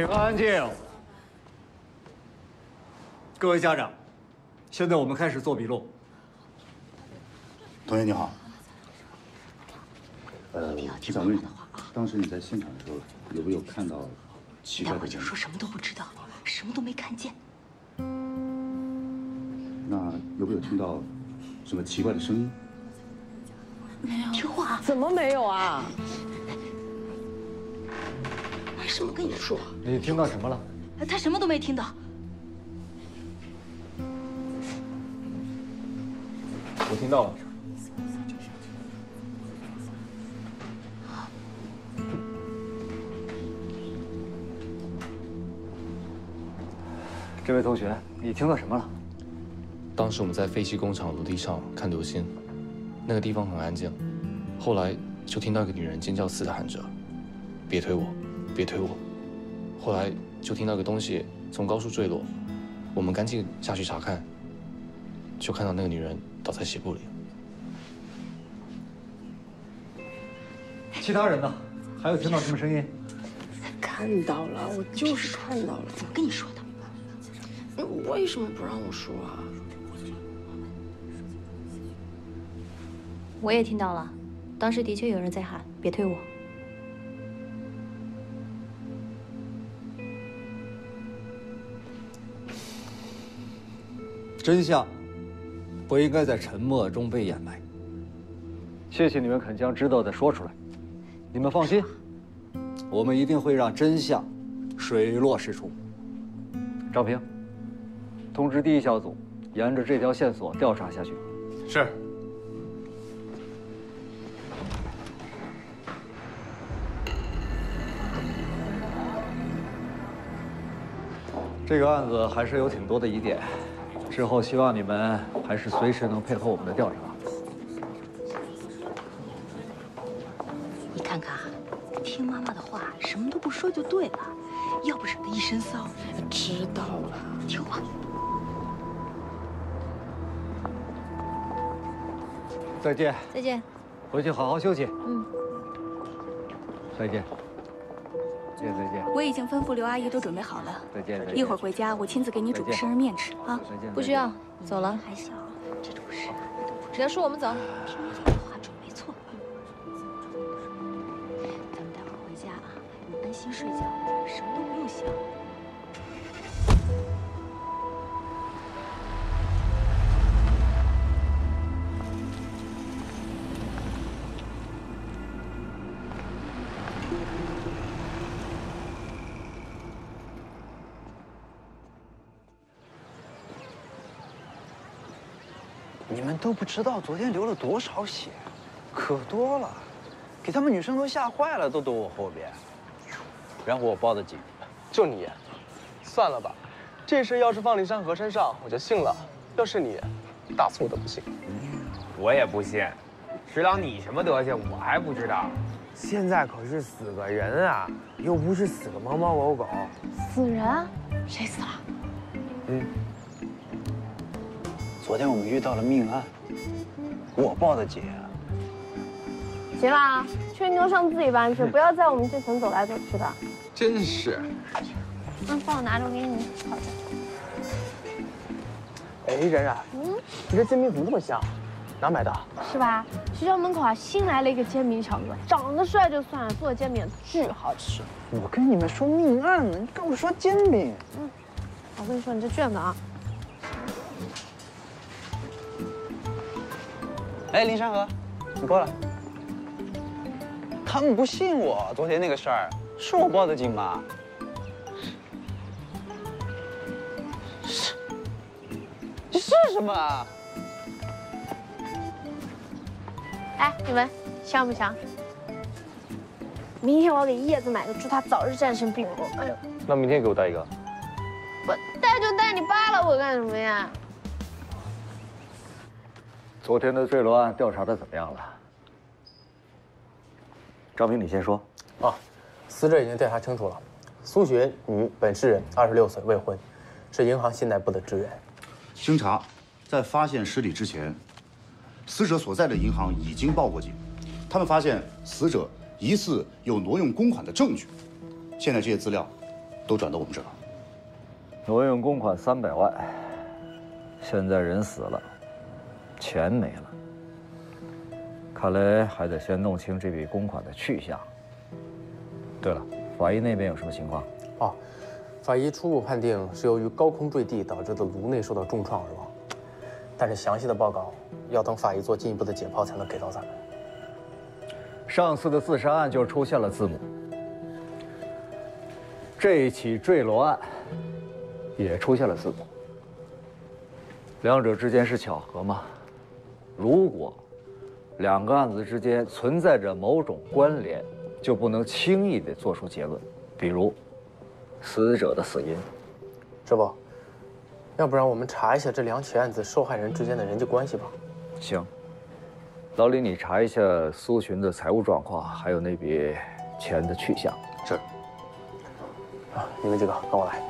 请安静。各位家长，现在我们开始做笔录。同学你好。呃，我想问一下，当时你在现场的时候，有没有看到奇怪的人？待会就说什么都不知道，什么都没看见。那有没有听到什么奇怪的声音？没有。听话。怎么没有啊？为什么跟你说？你听到什么了？他什么都没听到。我听到了。这位同学，你听到什么了？当时我们在废弃工厂楼梯上看流星，那个地方很安静。后来就听到一个女人尖叫似的喊着：“别推我，别推我。”后来就听到个东西从高处坠落，我们赶紧下去查看，就看到那个女人倒在血泊里。其他人呢？还有听到什么声音？看到了，我就是看到了。怎么跟你说的？你为什么不让我说啊？我也听到了，当时的确有人在喊“别推我”。真相不应该在沉默中被掩埋。谢谢你们肯将知道的说出来。你们放心，我们一定会让真相水落石出。赵平，通知第一小组，沿着这条线索调查下去。是。这个案子还是有挺多的疑点，之后希望你们还是随时能配合我们的调查。你看看，听妈妈的话，什么都不说就对了。要不惹得一身骚。知道了，听话。再见。再见。回去好好休息。嗯。再见。再见再见。我已经吩咐刘阿姨都准备好了。再见再见。一会儿回家，我亲自给你煮个生日面吃啊。再见。不需要，走了。还小，这种事只要说我们走。听妈妈的话准没错。咱们待会儿回家啊，你安心睡觉，什么都不用想。你们都不知道昨天流了多少血，可多了，给他们女生都吓坏了，都躲我后边，然后我报的警。就你，算了吧，这事要是放林山河身上，我就信了；要是你，大错都不信。我也不信，石郎你什么德行，我还不知道。现在可是死个人啊，又不是死个猫猫狗狗。死人？谁死了？嗯。昨天我们遇到了命案，我报的警。行了，吹牛上自己班去，不要在我们这层走来走去的。真是。嗯，帮我拿着，我给你好的。哎，冉冉，嗯，你这煎饼怎么这么香？哪买的？是吧？学校门口啊，新来了一个煎饼小哥，长得帅就算了，做的煎饼巨好吃。我跟你们说命案呢，你跟我说煎饼。嗯，我跟你说，你这卷子啊。哎，林山河，你过来。他们不信我，昨天那个事儿是我报的警吗？是。是什么？哎，你们香不香？明天我要给叶子买个，祝他早日战胜病魔。哎呦，那明天给我带一个。我带就带，你扒拉我干什么呀？昨天的坠楼案调查的怎么样了？张明，你先说。啊，死者已经调查清楚了，苏雪，女，本市人，二十六岁，未婚，是银行信贷部的职员。经查，在发现尸体之前，死者所在的银行已经报过警，他们发现死者疑似有挪用公款的证据，现在这些资料都转到我们这儿了。挪用公款三百万，现在人死了，钱没了，看来还得先弄清这笔公款的去向。对了，法医那边有什么情况？哦，法医初步判定是由于高空坠地导致的颅内受到重创而亡，但是详细的报告要等法医做进一步的解剖才能给到咱们。上次的自杀案就出现了字母，这一起坠楼案也出现了字母，两者之间是巧合吗？如果两个案子之间存在着某种关联，就不能轻易地做出结论，比如死者的死因。这不，要不然我们查一下这两起案子受害人之间的人际关系吧。行，老李，你查一下苏群的财务状况，还有那笔钱的去向。是。啊，你们几个跟我来。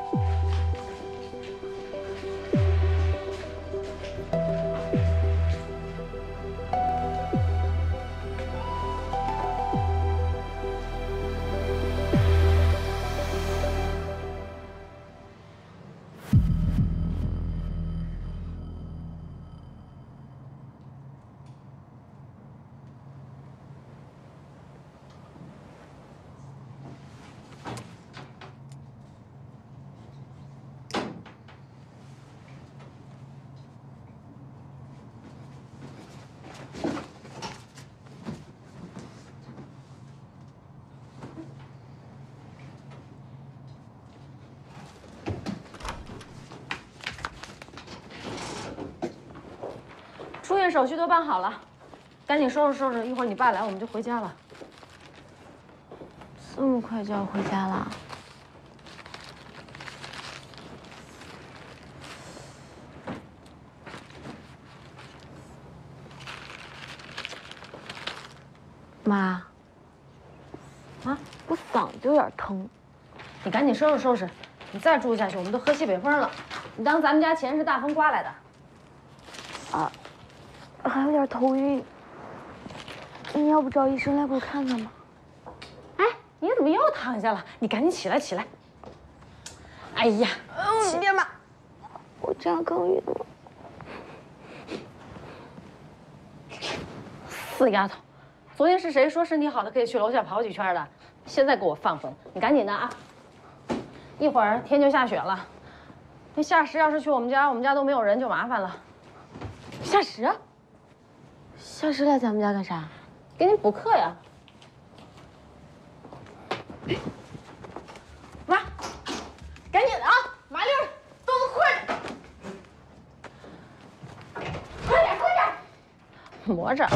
手续都办好了，赶紧收拾收拾，一会儿你爸来我们就回家了。这么快就要回家了？妈，啊，我嗓子有点疼。你赶紧收拾收拾，你再住下去我们都喝西北风了。你当咱们家钱是大风刮来的？啊，还有点头晕。你要不找医生来给我看看吧？哎，你怎么又躺下了？你赶紧起来起来。哎呀，你别骂，我这样更晕了。死丫头，昨天是谁说身体好了可以去楼下跑几圈的？现在给我放风！你赶紧的啊！一会儿天就下雪了，那夏石要是去我们家，我们家都没有人，就麻烦了。夏实，夏实来咱们家干啥？给你补课呀。妈，赶紧的啊！麻溜，动作快点，快点，快点！磨着。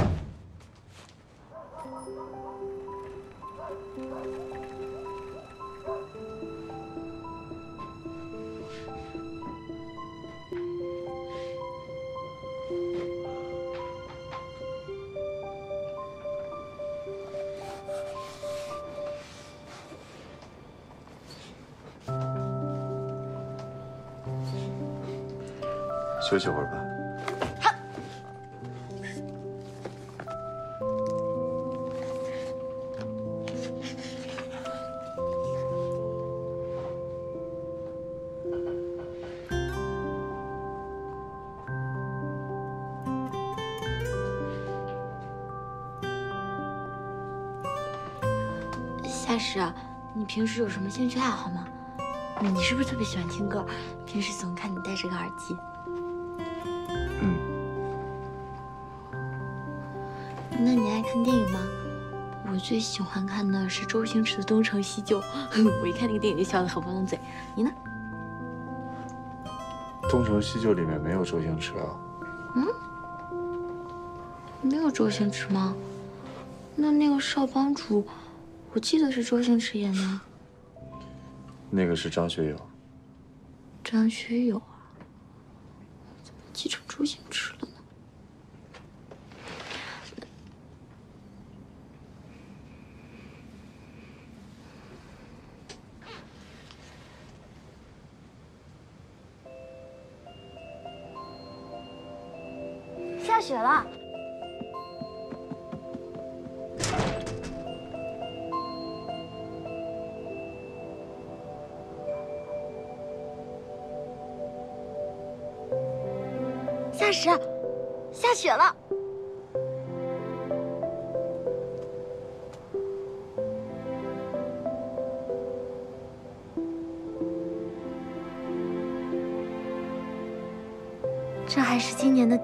平时有什么兴趣爱好吗？你是不是特别喜欢听歌？平时总看你戴着个耳机。嗯。那你爱看电影吗？我最喜欢看的是周星驰的《东成西就》，我一看那个电影就笑得合不拢嘴。你呢？东成西就里面没有周星驰啊？嗯，没有周星驰吗？那那个少帮主，我记得是周星驰演的。那个是张学友。张学友啊？怎么记成周星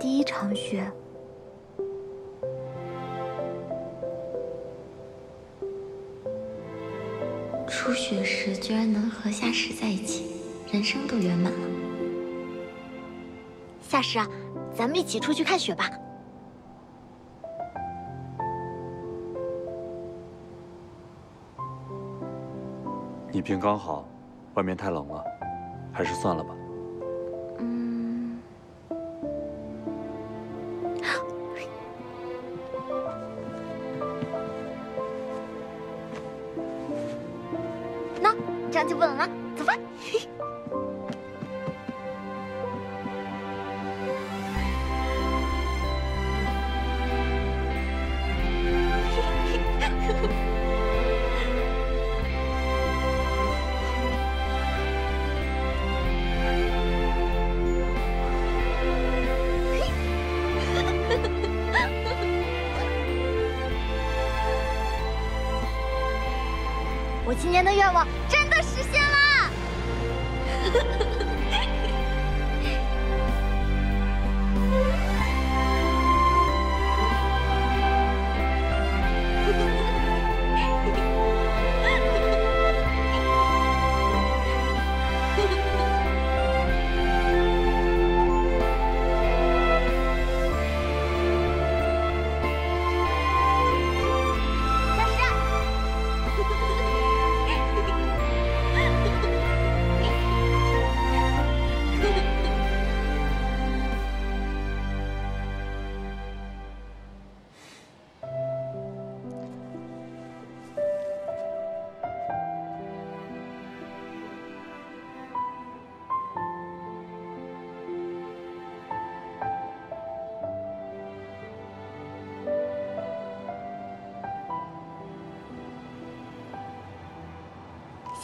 第一场雪。初雪时居然能和夏拾在一起，人生都圆满了。夏实，咱们一起出去看雪吧。你病刚好，外面太冷了，还是算了吧。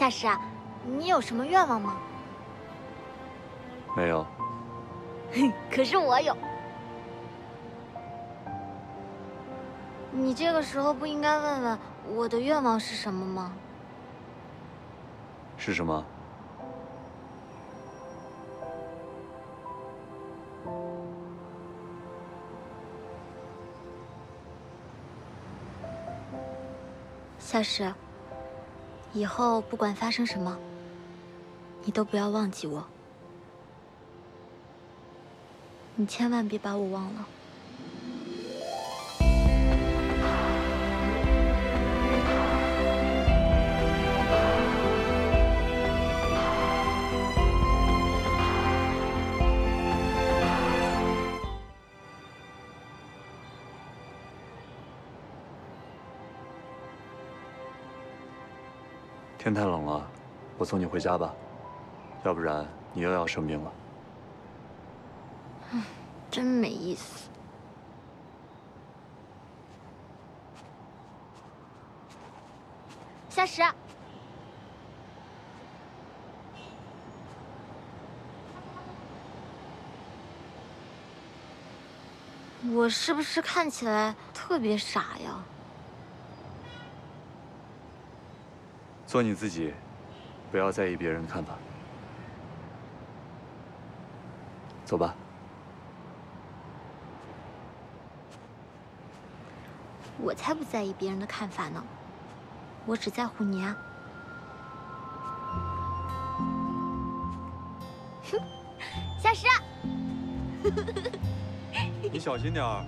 夏实，你有什么愿望吗？没有。可是我有。你这个时候不应该问问我的愿望是什么吗？是什么？夏实，以后不管发生什么，你都不要忘记我。你千万别把我忘了。天太冷了，我送你回家吧，要不然你又要生病了。真没意思。夏实，我是不是看起来特别傻呀？做你自己，不要在意别人的看法。走吧。我才不在意别人的看法呢，我只在乎你啊！哼，小石，你小心点儿。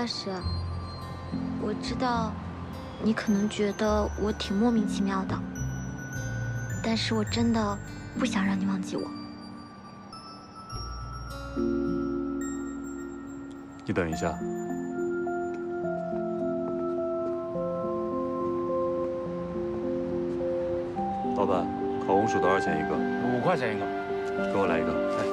小石，我知道你可能觉得我挺莫名其妙的，但是我真的不想让你忘记我。你等一下，老板，烤红薯多少钱一个？五块钱一个。给我来一个。